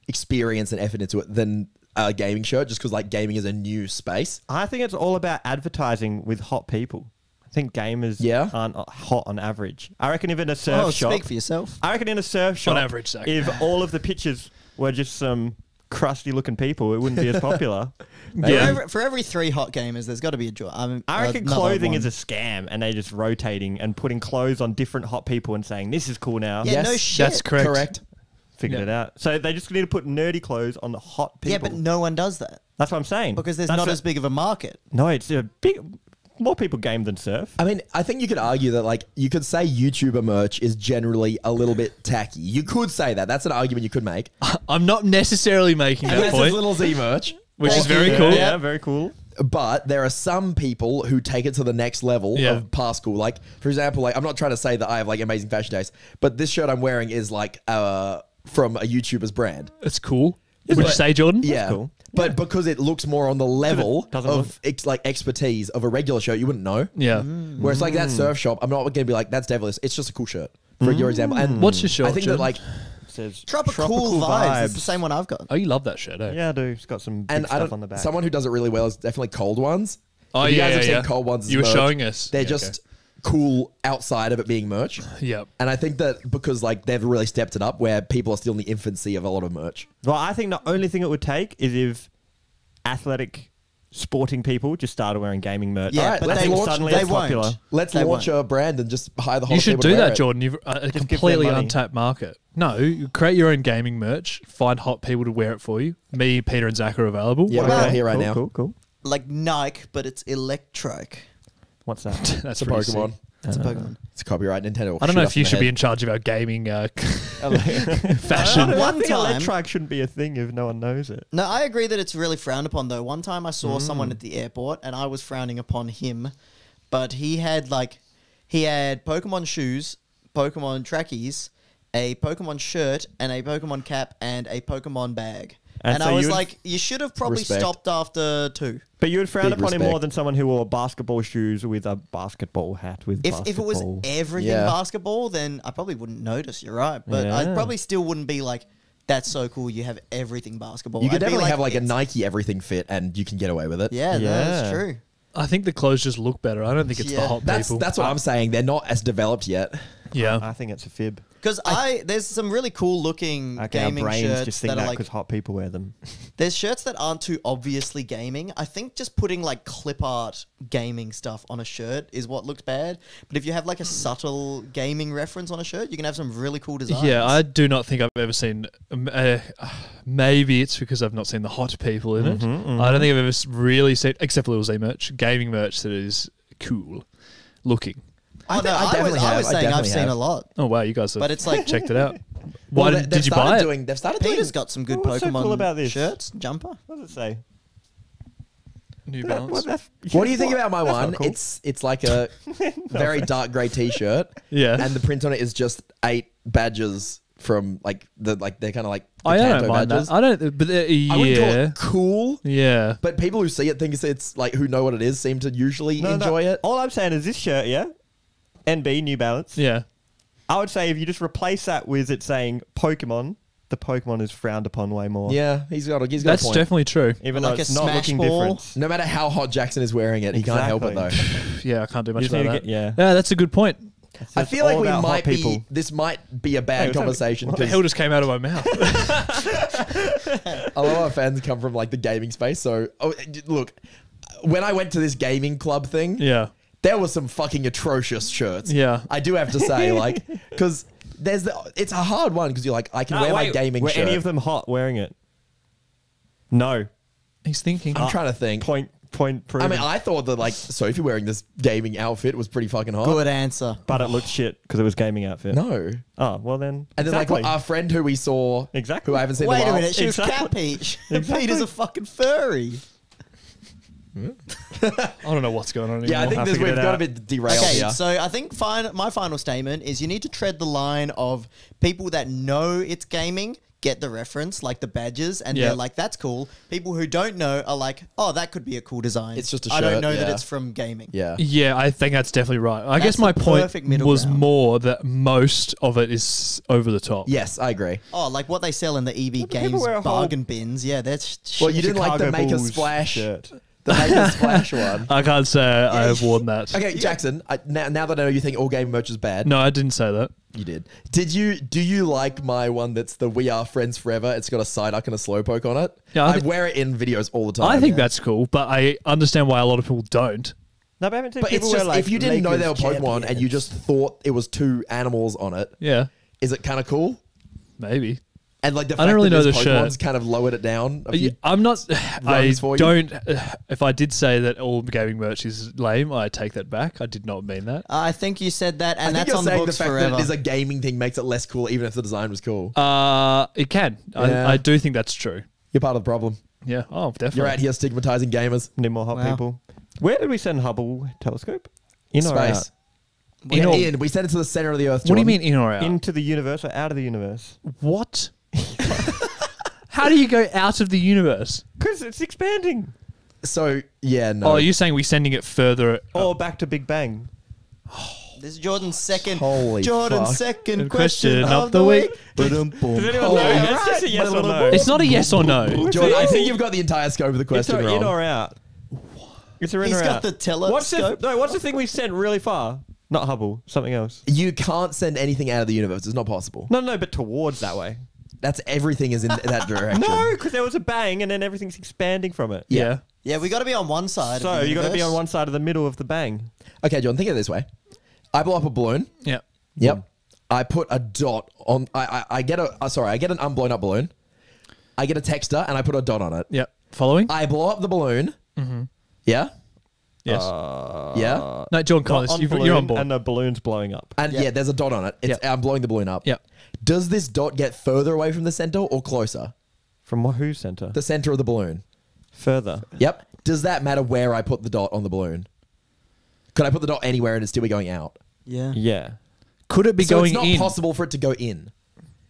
B: experience and effort into it than a gaming shirt, just because like gaming is a new space.
D: I think it's all about advertising with hot people. I think gamers
B: Yeah?
D: aren't uh, hot on average. I reckon if in a surf
C: Oh,
D: shop,
C: speak for yourself.
D: I reckon in a surf shop,
E: average, Zack.
D: if all of the pictures were just some crusty looking people, it wouldn't be as popular.
C: For,
E: Yeah.
C: every, for every three hot gamers, there's got to be a joy. I, um, mean,
D: I reckon clothing
C: one.
D: is a scam and they're just rotating and putting clothes on different hot people and saying, this is cool now.
C: Yeah,
B: Yes,
C: no shit.
E: That's correct.
B: Correct.
D: Figured
E: Yeah.
D: it out. So they just need to put nerdy clothes on the hot people.
C: Yeah, but no one does that
D: That's what I'm saying.
C: because there's
D: That's
C: not
D: a-
C: as big of a market.
D: No, it's a big. More people game than surf.
B: I mean, I think you could argue that, like, you could say YouTuber merch is generally a little bit tacky. You could say that. That's an argument you could make.
E: I'm not necessarily making that
B: Unless it's
E: point,
B: little Z merch.
E: which is very cool.
D: Yeah, very cool.
B: But there are some people who take it to the next level
E: Yeah.
B: of past cool. Like, for example, like I'm not trying to say that I have like amazing fashion taste, but this shirt I'm wearing is like uh from a YouTuber's brand.
E: It's cool. Would you say, Jordan?
B: Yeah.
D: cool.
B: But because it looks more on the level
D: doesn't
B: of ex- like expertise of a regular shirt, you wouldn't know.
E: Yeah. Mm.
B: Whereas like that mm. surf shop, I'm not going to be like that's devilish. It's just a cool shirt. For mm. your example, and
E: What's your shirt,
B: I think that like,
D: says
C: Tropical, vibes. It's the same one I've got.
E: Oh, you love that shirt, eh?
D: Yeah, I do. It's got some big
B: and I
D: stuff
B: don't,
D: on the back.
B: someone who does it really well is definitely cold ones.
E: Oh,
B: If you
E: yeah,
B: guys have
E: yeah,
B: seen
E: yeah.
B: cold ones. as
E: You were
B: merch,
E: showing us.
B: They're
E: Yeah,
B: just cool outside of it being merch.
E: Yep.
B: And I think that because like they've really stepped it up, where people are still in the infancy of a lot of merch.
D: well, I think the only thing it would take is if athletic, sporting people just started wearing gaming merch.
C: Yeah,
B: Alright,
C: but
B: let's
C: they,
B: launch-
D: suddenly
C: they
D: it's
C: won't.
D: popular.
B: Let's
C: They
B: launch
C: won't.
B: a brand and just hire the whole.
E: You should do that,
B: it.
E: Jordan. You've uh, a, a
D: them
E: completely
D: money.
E: untapped market. No, you create your own gaming merch. Find hot people to wear it for you. Me, Peter, and Zack are available.
B: Yeah, we're
C: about-
B: here right
D: cool,
B: now.
D: Cool, cool.
C: Like Nike, but it's Electrike.
D: What's that?
E: That's
B: a Pokemon.
E: sick.
C: It's a Pokemon.
B: It's copyright Nintendo.
E: I don't know if you
B: in the
E: should be in charge of our gaming uh, fashion.
D: don't- I
C: One
D: think
C: time-
D: electric shouldn't be a thing if no one knows it.
C: No, I agree that it's really frowned upon though. One time I saw someone at the airport and I was frowning upon him, but he had like he had Pokemon shoes, Pokemon trackies, a Pokemon shirt, and a Pokemon cap and a Pokemon bag.
D: And
C: And,
D: so
C: I was like, you should have probably
B: Respect.
C: stopped after two.
D: But you would frown
B: Big
D: upon him more than someone who wore basketball shoes with a basketball hat with
C: If, if it was everything
B: Yeah.
C: basketball, then I probably wouldn't notice. You're right, but I probably still wouldn't be like, "That's so cool." You have everything basketball.
B: You could
C: I'd be
B: definitely have like a Nike everything fit, and you can get away with it.
C: Yeah, no, that's true.
E: I think the clothes just look better. I don't think it's the
C: Yeah.
E: hot
B: That's
E: people.
B: that's what I'm saying. They're not as developed yet.
E: yeah.
D: I think it's a fib.
C: Because I, there's some really cool looking
D: Okay, our
C: gaming
D: brains
C: shirts
D: just think
C: that
D: that
C: are like
D: because hot people wear them.
C: there's shirts that aren't too obviously gaming. I think just putting like clip art gaming stuff on a shirt is what looks bad. But if you have like a subtle gaming reference on a shirt, you can have some really cool designs.
E: Yeah, I do not think I've ever seen. Um, uh, maybe it's because I've not seen the hot people in it.
D: Mm-hmm,
E: I don't think I've ever s- really seen, except for Little Z merch, gaming merch that is cool looking.
C: Oh,
B: I
C: no,
B: thi- I
C: I, was,
B: definitely
C: I
B: have.
C: was
B: I
C: saying I've
B: definitely
C: seen
B: have.
C: a lot.
E: Oh wow, you guys have
C: But it's like
E: checked it out. Why
B: Well,
E: did,
B: they-
E: did you
B: they've started
E: buy it?
B: Doing, they've started doing.
C: Peter's got some good
D: What's so
C: Pokemon
D: cool about this?
C: shirts, jumper.
D: What does it say?
E: New
D: What,
E: Balance.
D: that's-
B: What do you think
D: what?
B: about my one?
D: cool.
B: It's it's like a very dark grey T-shirt,
E: Yeah.
B: and the print on it is just eight badges from like the like they're kind of like the
E: I don't
B: Kanto
E: mind
B: badges.
E: that. I don't. But uh,
B: I wouldn't call
E: yeah,
B: it cool,
E: yeah.
B: but people who see it think it's, it's like who know what it is seem to usually
D: No, no,
B: enjoy it.
D: All I'm saying is this shirt, yeah, NB New Balance.
E: Yeah.
D: I would say if you just replace that with it saying Pokemon, the Pokemon is frowned upon way more.
B: Yeah, he's got a, he's got
E: That's
B: a point.
E: definitely true.
D: Even
C: Like
D: though it's
C: a
D: not
C: Smash
D: looking
C: Ball.
D: different.
B: No matter how hot Jackson is wearing it, he can't help it though.
E: Yeah, I can't do much
D: You just
E: about
D: need
E: that.
D: get- yeah.
E: yeah, that's a good point.
B: I feel like
D: all
B: we
D: about hot
B: might be.
D: people.
B: This might be a bad
D: what's
B: conversation
E: What the
B: because
E: hell just came out of my mouth?
B: a lot of our fans come from like the gaming space. So oh, look, when I went to this gaming club thing,
E: yeah.
B: There were some fucking atrocious shirts.
E: Yeah.
B: I do have to say, like, because there's the, it's a hard one because you're like, I can
D: No,
B: wear my
D: wait,
B: gaming
D: Were
B: shirt.
D: any of them hot wearing it? No.
E: He's thinking.
B: I'm trying to think.
D: Point point proof.
B: I
D: proven.
B: mean, I thought that like Sophie wearing this gaming outfit was pretty fucking hot.
C: Good answer.
D: but it looked shit because it was gaming outfit.
B: No.
D: Oh well then.
B: And then
D: exactly.
B: like our friend who we saw,
D: Exactly.
B: who I haven't seen in
C: Wait
B: a
C: a
B: while.
C: minute, she was
D: Exactly.
C: Cat Peach.
D: Exactly.
C: Peter's a fucking furry.
E: I don't know what's going on anymore.
B: Yeah, I think
D: I
B: there's,
D: figured
B: we've
D: it
B: got a bit derailed
C: Okay,
B: here.
C: so I think fin- my final statement is you need to tread the line of people that know it's gaming get the reference, like the badges, and
E: Yeah.
C: they're like, "That's cool." People who don't know are like, "Oh, that could be a cool design."
B: It's just a
C: I don't
B: shirt,
C: know that
B: yeah.
C: it's from gaming.
B: yeah.
E: Yeah, I think that's definitely right. I
C: That's
E: guess my
C: the
E: point
C: perfect middle
E: was
C: ground.
E: more that most of it is over the top.
B: Yes, I agree.
C: Oh, like what they sell in the EV
D: people
C: games
D: wear a whole-
C: bargain bins. Yeah, that's sh-
B: Well, you didn't like the
D: Chicago
B: make a
D: Bulls
B: splash,
D: shirt.
B: The make a splash one.
E: I can't say I have worn that.
B: Okay, Jackson. I, now, now that I know you think all game merch is bad,
E: No, I didn't say that.
B: you did. Did you? Do you like my one that's the "We Are Friends Forever"? It's got a Psyduck and a Slowpoke on it.
E: Yeah, I
B: I,
E: think-
B: wear it in videos all the time.
E: I think that's cool, but I understand why a lot of people don't.
D: No, but I haven't seen
B: But
D: people
B: it's just
D: like,
B: if you didn't know they were
D: Lakers
B: Pokemon and you just thought it was two animals on it,
E: Yeah,
B: is it kind of cool?
E: maybe.
B: And like the
E: I don't really
B: that
E: know
B: there's
E: the
B: Pokemon's
E: shirt.
B: kind of lowered it down. a few-
E: I'm not. I
B: runs for
E: don't. If I did say that all gaming merch is lame, I take that back. I did not mean that.
C: I think you said that,
B: I
C: and
B: think
C: that's
B: you're
C: on the
B: saying
C: books
B: the fact
C: forever.
B: that it is a gaming thing makes it less cool, even if the design was cool.
E: Uh, it can.
B: Yeah.
E: I, I do think that's true.
B: You're part of the problem.
E: Yeah. Oh, definitely.
B: You're out here stigmatizing gamers.
D: Need more hot
C: Wow.
D: people. Where did we send Hubble telescope? In or
B: Space.
D: out?
E: In
B: Yeah,
E: or-
B: Ian, we sent it to the center of the earth.
E: What do you
B: Jordan.
E: mean in or out?
D: Into the universe or out of the universe?
E: what? How do you go out of the universe?
D: Because it's expanding.
B: So yeah, no.
E: Oh, are you saying we're sending it further?
D: Uh, or back to Big Bang.
C: This is Jordan's second.
B: Holy
C: Jordan's
B: fuck.
C: second
E: Good
C: question,
E: question
C: of,
E: of
C: the
E: the
C: week.
E: week.
C: Ba-dum, boom.
D: Does anyone
B: Oh,
D: know?
B: right.
D: It's just a yes or no.
E: It's not a yes or no.
B: Jordan, I think you've got the entire scope of the
D: It's
B: question
D: not
B: wrong.
D: in or out. It's a in
C: He's
D: or
C: got
D: out.
C: the
D: What's the,
C: telescope.
D: no, what's the thing we sent really far? Not Hubble, something else.
B: you can't send anything out of the universe. It's not possible.
D: No, no, but towards that way.
B: That's everything is in that direction.
D: No, because there was a bang and then everything's expanding from it.
E: Yeah.
C: Yeah, we got to be on one side.
D: So
C: of the
D: you got to be
C: universe.
D: on one side of the middle of the bang.
B: Okay, John, think of it this way. I blow up a balloon.
E: Yeah.
B: Yep. I put a dot on. I I, I get a. Uh, sorry, I get an unblown up balloon. I get a texter and I put a dot on it.
E: Yep. Following?
B: I blow up the balloon. Mhm. Yeah.
E: Yes.
D: Uh,
B: yeah.
E: no, John
D: Not
E: Collins, you've,
D: balloon
E: you're on board.
D: And the balloon's blowing up.
B: And yeah. there's a dot on it. It's,
E: Yep.
B: I'm blowing the balloon up.
E: Yep.
B: Does this dot get further away from the center or closer?
D: From what, whose center?
B: The center of the balloon.
D: Further.
B: Yep. Does that matter where I put the dot on the balloon? Could I put the dot anywhere and it'd still be going out?
C: Yeah.
D: Yeah.
E: Could it be
B: so
E: going
B: it's not
E: in?
B: possible for it to go in.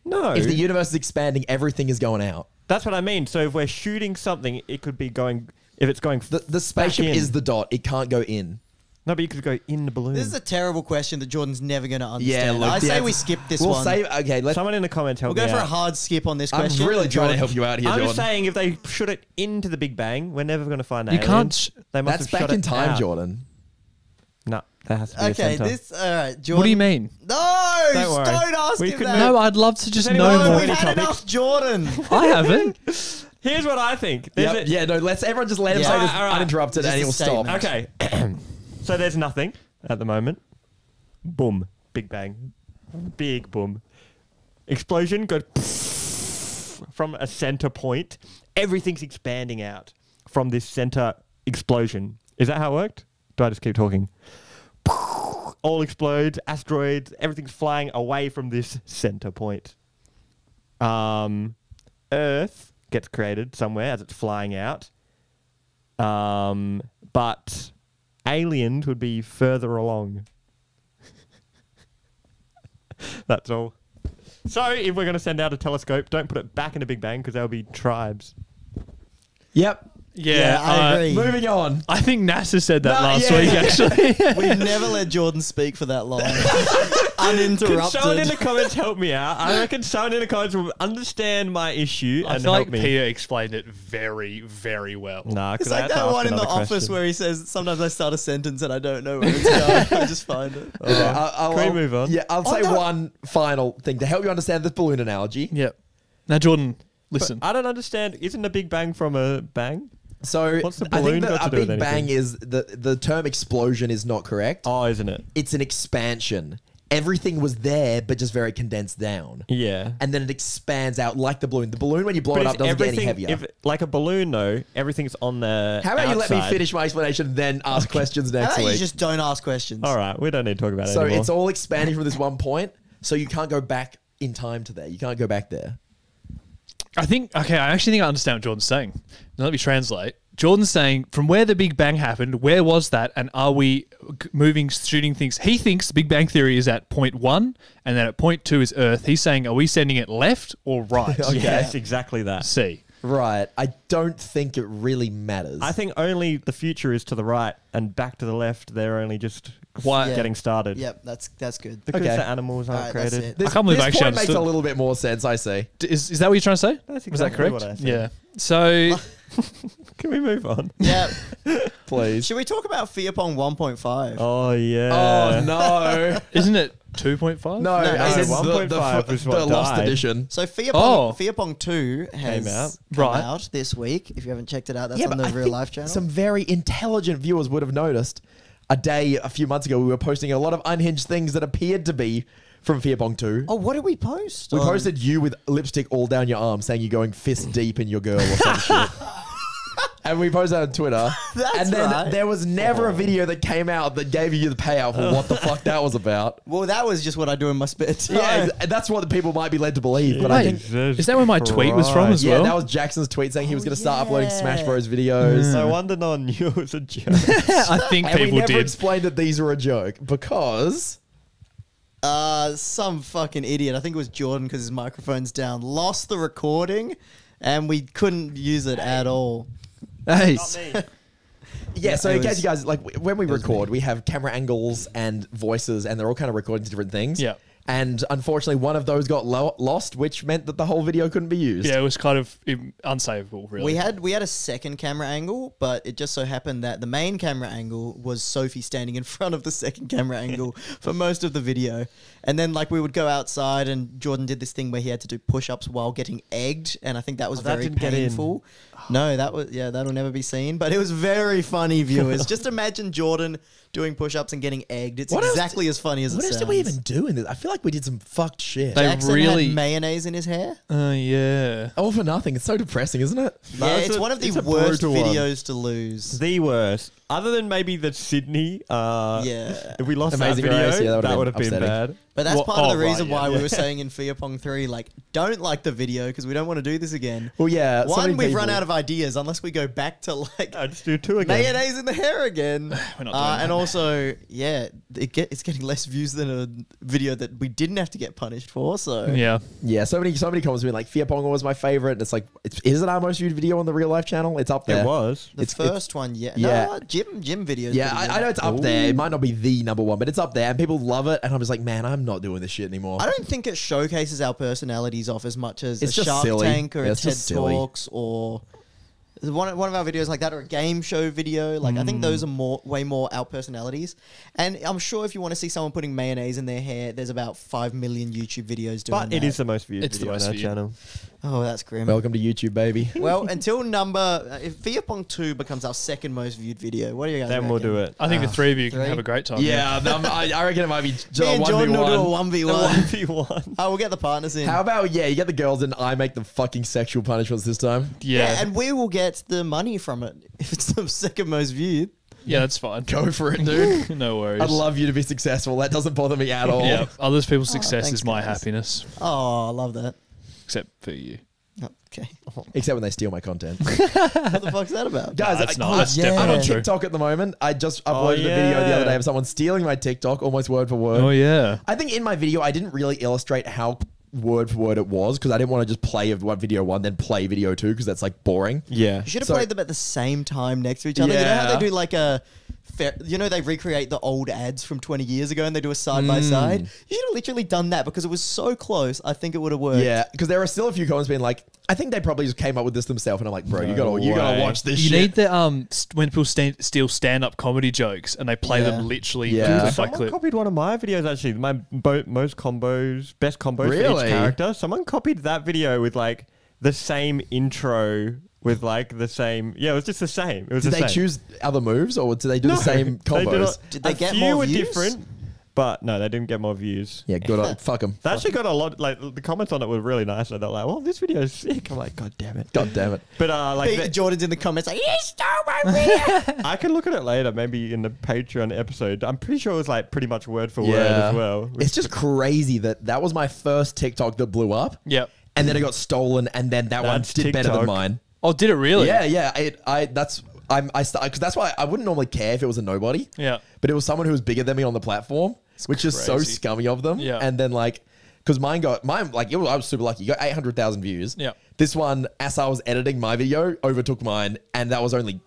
D: No.
B: If the universe is expanding, everything is going out.
D: That's what I mean. So if we're shooting something, it could be going. If it's going.
B: The, the spaceship
D: in.
B: is the dot. It can't go in.
D: no, but you could go in the balloon.
C: This is a terrible question that Jordan's never going to
B: Yeah,
C: understand.
B: look,
C: I say
B: yeah,
C: we skip this
B: we'll
C: one.
B: save. Okay, let's.
D: Someone in the comments help
C: we'll go
D: me
C: for a
D: out.
C: hard skip on this question.
B: I'm
C: question.
B: really trying to help you out here,
D: I'm
B: Jordan.
D: just saying, if they shoot it into the Big Bang, we're never going to find
E: You
D: aliens.
E: can't sh-
D: They must
B: That's
D: have
B: back
D: shot
B: in
D: it
B: time,
D: out.
B: Jordan.
D: No, that has to be a
C: Okay,
D: center.
C: this. All right, Jordan.
E: What do you mean?
C: No,
D: Don't
C: don't,
D: worry.
C: ask
D: We
C: him
D: could
C: that.
E: No, I'd love to just
D: anyone
E: know
C: no,
D: know
E: more.
C: we've
D: any
C: had
D: topics?
C: enough Jordan.
E: I haven't.
D: Here's what I think. There's
B: Yep.
D: a-
B: Yeah, no, let's everyone just let him
C: Yeah.
B: say this
D: Alright, alright.
B: uninterrupted
C: Just
B: and
C: a
B: he'll stop.
C: statement.
D: Okay. so there's nothing at the moment. Boom. Big bang. Big boom. Explosion goes from a center point. Everything's expanding out from this center explosion. Is that how it worked? Do I just keep talking? All explodes, asteroids, everything's flying away from this center point. Um, Earth gets created somewhere as it's flying out. Um, but aliens would be further along. That's all. So, if we're going to send out a telescope, don't put it back in the Big Bang because there'll be tribes.
B: Yep.
E: Yeah,
C: Yeah, I
E: uh,
C: agree.
B: Moving on.
E: I think NASA said that
B: No,
E: last
B: yeah.
E: week, actually.
C: We've never let Jordan speak for that long.
D: Can someone in
C: Uninterrupted.
D: the comments help me out? I reckon someone in the comments will understand my issue
E: I
D: and
E: feel
D: help
E: like
D: me.
E: Peter explained it very, very well.
D: Nah,
C: It's
D: because I
C: like
D: had to
C: that one in the office
D: question.
C: where he says, "Sometimes I start a sentence and I don't know where it's going. I just find it."
B: Okay, I'll, I'll-
D: can we
B: I'll-
D: move on?
B: Yeah, I'll
C: Oh,
B: say
C: no.
B: one final thing to help you understand this balloon analogy.
E: Yep. Now, Jordan,
D: But
E: listen.
D: I don't understand. Isn't a Big Bang from a bang?
B: So
D: What's the
B: I
D: balloon
B: think that
D: got
B: a
D: do with
B: big bang
D: anything?
B: is the the term explosion is not correct.
D: Oh, isn't it?
B: It's an expansion. Everything was there, but just very condensed down.
D: Yeah.
B: And then it expands out like the balloon. The balloon, when you blow
D: But
B: it
D: if
B: up, doesn't get any heavier.
D: If like a balloon, though, everything's on the.
B: How about you let me
D: outside.
B: finish my explanation, then ask questions
C: How
B: next
C: about you
B: week?
C: just don't ask questions.
D: All right, we don't need to talk about it
B: so
D: anymore.
B: it's all expanding from this one point, so you can't go back in time to there. You can't go back there.
E: I think, okay, I actually think I understand what Jordan's saying. Now, let me translate. Jordan's saying from where the Big Bang happened, where was that, and are we moving, shooting things? He thinks Big Bang theory is at point one, and then at point two is Earth. He's saying, are we sending it left or right?
D: Yes, exactly that.
E: See.
B: Right. I don't think it really matters.
D: I think only the future is to the right and back to the left. They're only just
E: Why-
C: Yeah.
D: getting started.
C: Yep, that's that's good.
D: Because
B: Okay.
D: the animals aren't
C: Alright, that's
D: created.
C: it.
B: this,
E: I can't believe
B: this
E: I actually
B: point makes a little bit more sense. I see.
E: D- Is, is that what you're trying to say?
D: That's
E: Was that correct?
D: what I said.
E: Yeah. So
D: Can we move on?
C: Yeah.
B: Please.
C: Should we talk about Fearpong 1.5?
D: Oh yeah.
B: Oh no.
E: isn't it 2.5?
B: No,
C: No,
B: as in
D: no,
B: the, the,
D: 1.5
B: the,
D: was what
B: lost edition.
C: So Fearpong,
E: Oh.
C: Fearpong 2 has
D: Came out.
C: come
E: Right.
C: out this week. If you haven't checked it out, that's
B: yeah,
C: on the
B: I
C: Real Life channel.
B: some very intelligent viewers would have noticed a day a few months ago we were posting a lot of unhinged things that appeared to be from Fearpong 2.
C: oh, what did we post?
B: we posted you with lipstick all down your arm saying you're going fist deep in your girl or some shit. And we posted that on Twitter.
C: That's
B: and then
C: right.
B: there was never a video that came out that gave you the payout for what the fuck that was about.
C: Well, that was just what I do in my spare time.
B: Yeah, ex- that's what the people might be led to believe. But I
E: Wait,
B: think
E: is that where my tweet was from as
B: yeah,
E: well?
B: that was Jackson's tweet saying he was
C: Oh,
B: going to start uploading Smash. Bros videos.
D: No wonder no one knew it was a joke.
E: I think
B: And we
E: people
B: never
E: did.
B: explained that these were a joke because
C: Uh, some fucking idiot. I think it was Jordan because his microphone's down. Lost the recording, and we couldn't use it at all.
E: Hey,
B: yeah. So
C: it
B: in case
C: was-
B: you guys like w- when we record, we have camera angles and voices, and they're all kind of recording to different things.
E: Yeah.
B: And unfortunately, one of those got lo- lost, which meant that the whole video couldn't be used.
E: yeah, it was kind of um, unsavable, really.
C: We had we had a second camera angle, but it just so happened that the main camera angle was Sophie standing in front of the second camera angle for most of the video. And then like we would go outside and Jordan did this thing where he had to do push-ups while getting egged and I think that was
D: Oh, that
C: very
D: didn't get in.
C: painful. No, that was yeah, that'll never be seen, but it was very funny viewers. just imagine Jordan doing push-ups and getting egged. It's
B: What else
C: exactly as funny as
B: What
C: it
B: else
C: sounds.
B: did we even do in this? I feel like we did some fucked shit.
E: They
C: Jackson
E: really-
C: had mayonnaise in his hair.
E: Uh, yeah.
B: all for nothing. It's so depressing, isn't it?
D: No,
C: yeah,
D: it's
C: it's,
D: a-
C: one of the
D: it's a
C: worst
D: brutal one.
C: videos to lose.
D: the worst. Other than maybe the Sydney. Uh,
C: Yeah.
D: If we lost
B: Amazing
D: that video,
B: Race, yeah, that would've
D: that
B: been
D: would have been
B: upsetting.
D: bad.
C: But that's
E: Well,
C: part of
E: oh,
C: the
E: right,
C: reason
E: yeah.
C: why we
D: Yeah.
C: were saying in Fear Pong 3, like, don't like the video because we don't want to do this again.
B: Well, yeah.
C: One,
B: many
C: we've run out of ideas unless we go back to, like,
D: No, just do two again.
C: mayonnaise in the hair again.
E: We're not
C: Uh,
E: doing
C: and
E: that.
C: also, yeah, it get, it's getting less views than a video that we didn't have to get punished for. So,
E: Yeah.
B: Yeah, so many so many comments being like Fear Pong was my favorite. And it's like, it's, is it our most viewed video on the real life channel? It's up there.
D: It was.
C: the
B: It's- it's-
C: first one, yeah.
B: yeah.
C: No, Jim, Jim videos.
B: Yeah, I, I know it's up there. It might not be the number one, but it's up there, and people love it. And I'm just like, man, I'm not doing this shit anymore.
C: I don't think it showcases our personalities off as much as
B: It's
C: a
B: just
C: Shark
B: silly.
C: Tank or
B: Yeah,
C: a
B: it's
C: TED
B: just silly.
C: Talks or one, one of our videos like that or a game show video. Like I think
B: Mm.
C: those are more way more our personalities. And I'm sure if you want to see someone putting mayonnaise in their hair, there's about five million YouTube videos doing
D: But
C: that.
D: it is the most viewed
E: It's the
D: video
E: most
D: on our
E: viewed.
D: channel.
C: Oh, that's grim.
B: Welcome to YouTube, baby.
C: well, until number uh, if Fearpong two becomes our second most viewed video, what do you guys?
D: Then we'll
C: reckon?
D: do it.
E: I think the three of you can
C: three?
E: have a great time.
B: yeah, um, I, I reckon it might be just
C: Me and
B: a
C: Jordan will do a
B: 1v1.
C: One v one.
D: 1v1.
C: Oh, we'll get the partners in.
B: How about, yeah, you get the girls and I make the fucking sexual punishments this time?
E: Yeah.
C: yeah, and we will get the money from it if it's the second most viewed.
E: yeah, that's fine.
B: Go for it, dude.
E: no worries.
B: I'd love you to be successful. That doesn't bother me at all.
E: Yeah. Other people's success
C: thanks,
E: is my
C: guys.
E: happiness,
C: Oh, I love that.
E: Except for you.
C: Oh, okay.
B: Except when they steal my content.
C: what the fuck's that about?
B: Guys,
E: that's
B: I,
E: not-
B: I-
E: that's
B: I'm on
E: true.
B: TikTok at the moment. I just oh, uploaded
D: Oh,
B: a video the other day of someone stealing my TikTok almost word for word.
E: Oh yeah.
B: I think in my video, I didn't really illustrate how word for word it was because I didn't want to just play of what video one, then play video two because that's like boring.
D: Yeah.
C: You should have
B: So-
C: played them at the same time next to each other. You know how they do like a. Fair, you know they recreate the old ads from 20 years ago and they do a side by side. You should have literally done that because it was so close. I think it would have worked.
B: Yeah, because there are still a few comments being like, I think they probably just came up with this themselves, and I'm like, bro, you gotta, you gotta
D: way.
B: watch this.
E: You
B: shit.
E: need the um st- when people stand, steal stand-up comedy jokes and they play
C: Yeah.
E: them literally
B: Yeah.
E: clip by
D: Someone
E: clip.
D: copied one of my videos actually. My bo- most combos, best combos for
B: Really?
D: each character. Someone copied that video with like the same intro with like the same. Yeah, it was just the same. It was
B: Did
D: the
B: they
D: same.
B: choose other moves, or did they do
D: No,
B: the same
D: they did
B: combos?
D: not-
C: Did they
D: a
C: get
D: few
C: more
D: were
C: views?
D: different, but no, they didn't get more views.
B: yeah, good on fuck them.
D: They actually got a lot. Like the comments on it were really nice. And they're like, "Well, this video is sick." I'm like, "God damn it!"
B: God damn it.
D: But uh, like,
C: Pete
D: the-
C: Jordan's in the comments like, you stole my video.
D: I can look at it later, maybe in the Patreon episode. I'm pretty sure it was like pretty much word for word as well.
B: It's just crazy that that was my first TikTok that blew up.
E: Yep.
B: And then it got stolen, and then that one
D: That's
B: did better than mine.
E: Oh, did it really?
B: Yeah, yeah. It, I that's I'm I start because that's why I wouldn't normally care if it was a nobody.
E: Yeah.
B: But it was someone who was bigger than me on the platform, which is so scummy of them.
E: Yeah.
B: And then like, because mine got mine like it was, I was super lucky. You got eight hundred thousand views.
E: Yeah.
B: This one, as I was editing my video, overtook mine, and that was only.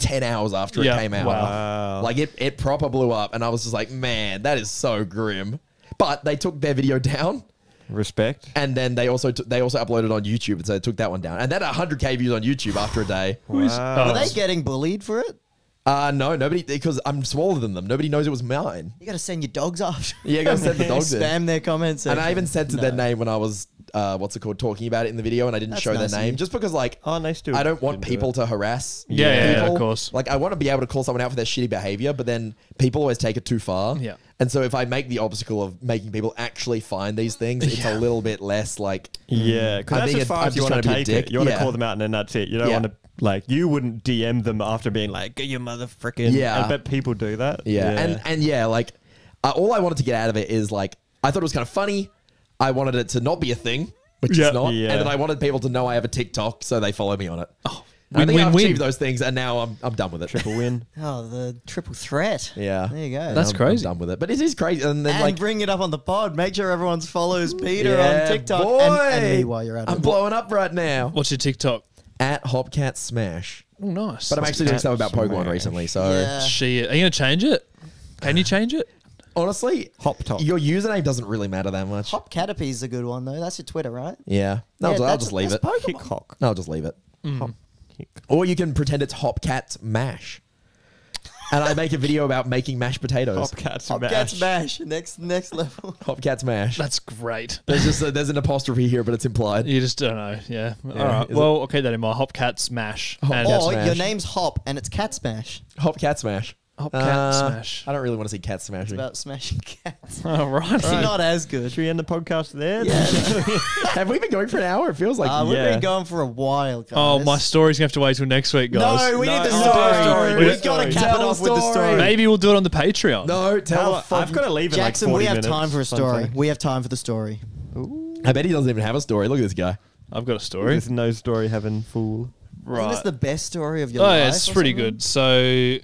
B: 10 hours after
E: Yeah.
B: it came out.
D: Wow.
B: Like it, it proper blew up. And I was just like, man, that is so grim. But they took their video down
D: Respect.
B: and then they also took they also uploaded on YouTube, and so they took that one down. And that 100k views on YouTube after a day.
D: Wow.
C: Are they getting bullied for it?
B: Uh no, nobody because I'm smaller than them. Nobody knows it was mine.
C: You got to send your dogs after.
B: Yeah, you gotta send the dogs in.
C: Spam their comments.
B: And I even said to their name when I was uh, what's it called talking about it in the video, and I didn't
C: That's
B: show
C: nice
B: their name
C: you.
B: just because like
D: Oh, nice still
B: I don't want
D: didn't do
B: people to harass.
E: Yeah, yeah, yeah,
B: people.
E: of course.
B: Like I want to be able to call someone out for their shitty behavior, but then people always take it too far.
E: Yeah.
B: And so if I make the obstacle of making people actually find these things, it's a little bit less like
D: Yeah, because that's as far as you want to
B: trying to be a
D: take it. You want to
B: Yeah.
D: call them out and then that's it. You don't
B: Yeah.
D: want to like you wouldn't DM them after being like, "Get your mother freaking."
B: Yeah.
D: I bet people do that.
B: Yeah, and and yeah, like uh, all I wanted to get out of it is like I thought it was kind of funny. I wanted it to not be a thing, which
E: Yeah.
B: is not,
D: Yeah.
B: and then I wanted people to know I have a TikTok, so they follow me on it. Oh, I
E: win,
B: think
E: win,
B: I've
E: win.
B: achieved those things, and now I'm I'm done with it.
D: triple win.
C: Oh, the triple threat.
B: Yeah,
C: There you go.
E: That's
B: I'm,
E: crazy.
B: I'm done with it, but it is crazy. And then
C: and
B: like,
C: bring it up on the pod. Make sure everyone follows Peter
B: yeah,
C: on TikTok
B: boy,
C: and, and me while you're at
B: I'm
C: it.
B: blowing up right now
E: What's your TikTok?
B: at Hopcat Smash.
E: Oh, nice.
B: But I'm actually doing
D: Hopcat
B: stuff about Pokemon recently, so
C: Yeah.
E: Shit. Are you gonna change it? Can you change it?
B: honestly,
D: Hop top.
B: your username doesn't really matter that much.
C: Hop Caterpie's a good one though. That's your Twitter, right?
B: Yeah, no,
C: Yeah,
B: I'll, I'll
C: that's-
B: just leave
C: that's
B: it.
C: Pokemon.
D: Kick hock.
B: No, I'll just leave it. Mm-hmm.
D: Hop kick.
B: Or you can pretend it's Hopcat Mash. And I make a video about making mashed potatoes.
D: Hopcat
C: mash.
D: smash.
C: Smash. Next next level.
B: Hopcat Mash.
E: That's great.
B: There's just a, there's an apostrophe here, but it's implied.
E: You just don't know. Yeah. All
B: Yeah,
E: right.
B: is
E: Well, okay, that in mind. Hopcat Smash.
B: Hop-
E: And
B: Cat
C: or
B: Smash.
C: your name's Hop and it's Cat Smash.
B: Hopcat Smash.
E: Hopcat
B: Uh,
E: Smash.
B: I don't really want to see cat
C: It's
B: smashing.
C: about smashing cats.
E: All right.
C: It's not as good.
D: Should we end the podcast there?
C: Yeah.
B: Have we been going for an hour? It feels like
C: Uh, we've
D: Yeah.
C: been going for a while, guys.
E: Oh, my story's gonna have to wait till next week, guys.
C: No, we
D: No,
C: need the
D: oh,
C: story.
D: story.
C: We've
E: Wait,
C: got to
D: story.
C: cap it
B: Tell
C: off
B: the
C: with the
B: story.
C: story.
E: Maybe we'll do it on the Patreon.
B: no. Tell.
D: How- I've got to leave in
C: Jackson,
D: like 40
C: we have
D: minutes.
C: time for a
D: Fun
C: story.
D: fact.
C: We have time for the story.
B: I bet he doesn't even have a story. Look at this guy.
E: I've got a story.
D: There's no story having fool. Right.
C: Isn't this the best story of your
E: Oh,
C: life?
E: yeah, it's
C: or
E: pretty
C: something?
E: good. So,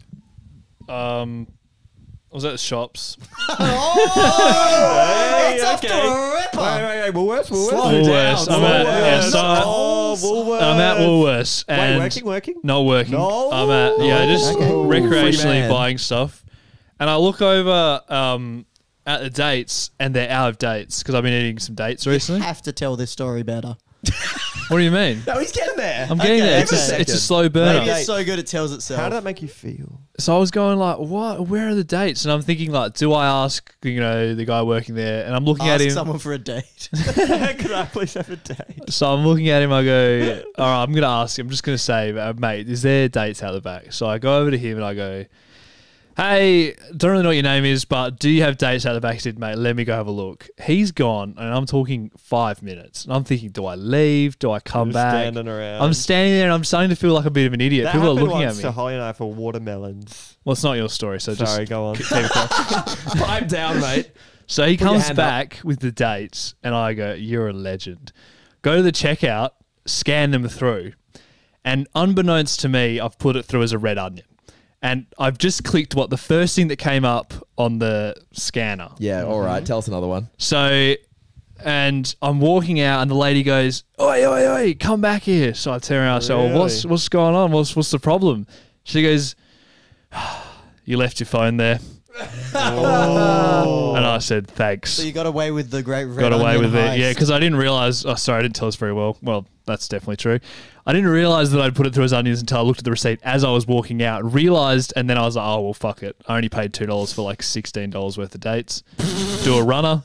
E: um, I was at the shops.
C: Oh, it's off to
D: okay.
C: a ripper.
D: Wait, wait, wait. Woolworths, Woolworths.
C: Slow
E: Woolworths. I'm at,
C: Woolworths.
E: yeah, so
D: Oh, Woolworths.
E: I'm at Woolworths.
D: Wait, working, working?
E: Not working.
D: No.
E: I'm at yeah, just
B: Okay. Free
E: recreationally
B: man.
E: buying stuff. And I look over um, at the dates, and they're out of dates because I've been eating some dates
C: You
E: recently.
C: have to tell this story better.
E: What do you mean?
B: No, he's getting there.
E: I'm getting
C: Okay,
E: there. It's,
C: okay.
E: a, it's a slow burner.
C: Maybe it's so good it tells itself.
D: How did that make you feel?
E: So I was going like, what? Where are the dates? And I'm thinking like, do I ask you know the guy working there? And I'm looking
C: Ask
E: at him.
C: someone for a date.
D: Could I please have a date?
E: So I'm looking at him. I go, all right, I'm going to ask him. I'm just going to say, uh, mate, is there dates out the back? So I go over to him and I go, hey, don't really know what your name is, but do you have dates out the back? He said, mate, let me go have a look. He's gone, and I'm talking five minutes. And I'm thinking, do I leave? Do I come
D: Just
E: back?
D: standing around.
E: I'm standing there and I'm starting to feel like a bit of an idiot.
D: That
E: People are looking at me.
D: to Holly and I for watermelons.
E: well, it's not your story, so just
D: go on.
E: keep it quiet.
B: Pipe down, mate.
E: So he
B: Put
E: comes
B: hand up.
E: back with the dates, and I go, You're a legend. Go to the checkout, scan them through, and unbeknownst to me, I've put it through as a red onion. And I've just clicked what the first thing that came up on the scanner.
B: Yeah, all mm-hmm. right. Tell us another one.
E: So, and I'm walking out, and the lady goes, "Oi, oi, oi, come back here!" So I turn around, I say, well, "What's
D: Really?
E: what's going on? What's what's the problem?" She goes, ah, "You left your phone there," oh. and I said, "Thanks."
C: so you got away with the great red
E: got away
C: onion
E: with it. Yeah,
C: heist.
E: because I didn't realize. Oh, sorry, I didn't tell us very well. Well, that's definitely true. I didn't realize that I'd put it through as onions until I looked at the receipt as I was walking out. Realized, and then I was like, oh well, fuck it. I only paid two dollars for like sixteen dollars worth of dates. Do a runner,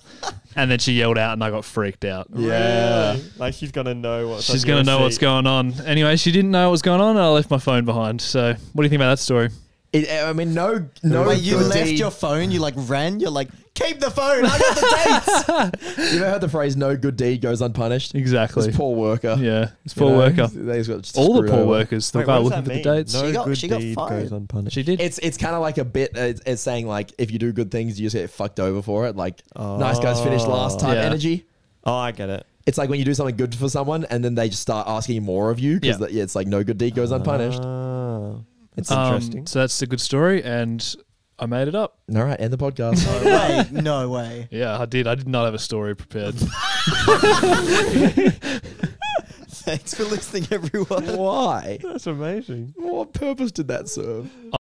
E: and then she yelled out, and I got freaked out.
B: Yeah.
D: Really? Like she's gonna know what's
E: She's gonna know what's going on. Anyway, she didn't know what was going on, and I left my phone behind. So, what do you think about that story?
B: It, I mean, no, no.
C: Wait, you left
B: deed-
C: your phone? You like ran? You're like, keep the phone. I got the dates.
B: You ever heard the phrase "no good deed goes unpunished"?
E: Exactly.
B: This poor worker.
E: Yeah, it's
B: You
E: poor
B: know,
E: worker.
B: they just got
E: All the
B: screwed
E: poor
B: over.
E: workers. The
D: Wait,
E: guy looking for the dates.
D: No
C: She got-
D: good
C: she got
D: deed
C: fired.
D: goes unpunished.
E: She did.
B: It's it's kind of like a bit. Uh, it's, it's saying like if you do good things, you just get fucked over for it. Like nice guys finished last type
E: Yeah.
B: energy.
D: Oh, I get it.
B: It's like when you do something good for someone and then they just start asking more of you because
E: Yeah.
B: it's like no good deed goes unpunished.
D: Ah.
B: It's
E: Um,
D: interesting.
E: so that's a good story, and I made it up.
B: all right. End the podcast.
C: No way. No way.
E: Yeah, I did. I did not have a story prepared.
C: Thanks for listening, everyone.
B: Why?
D: That's amazing.
B: What purpose did that serve?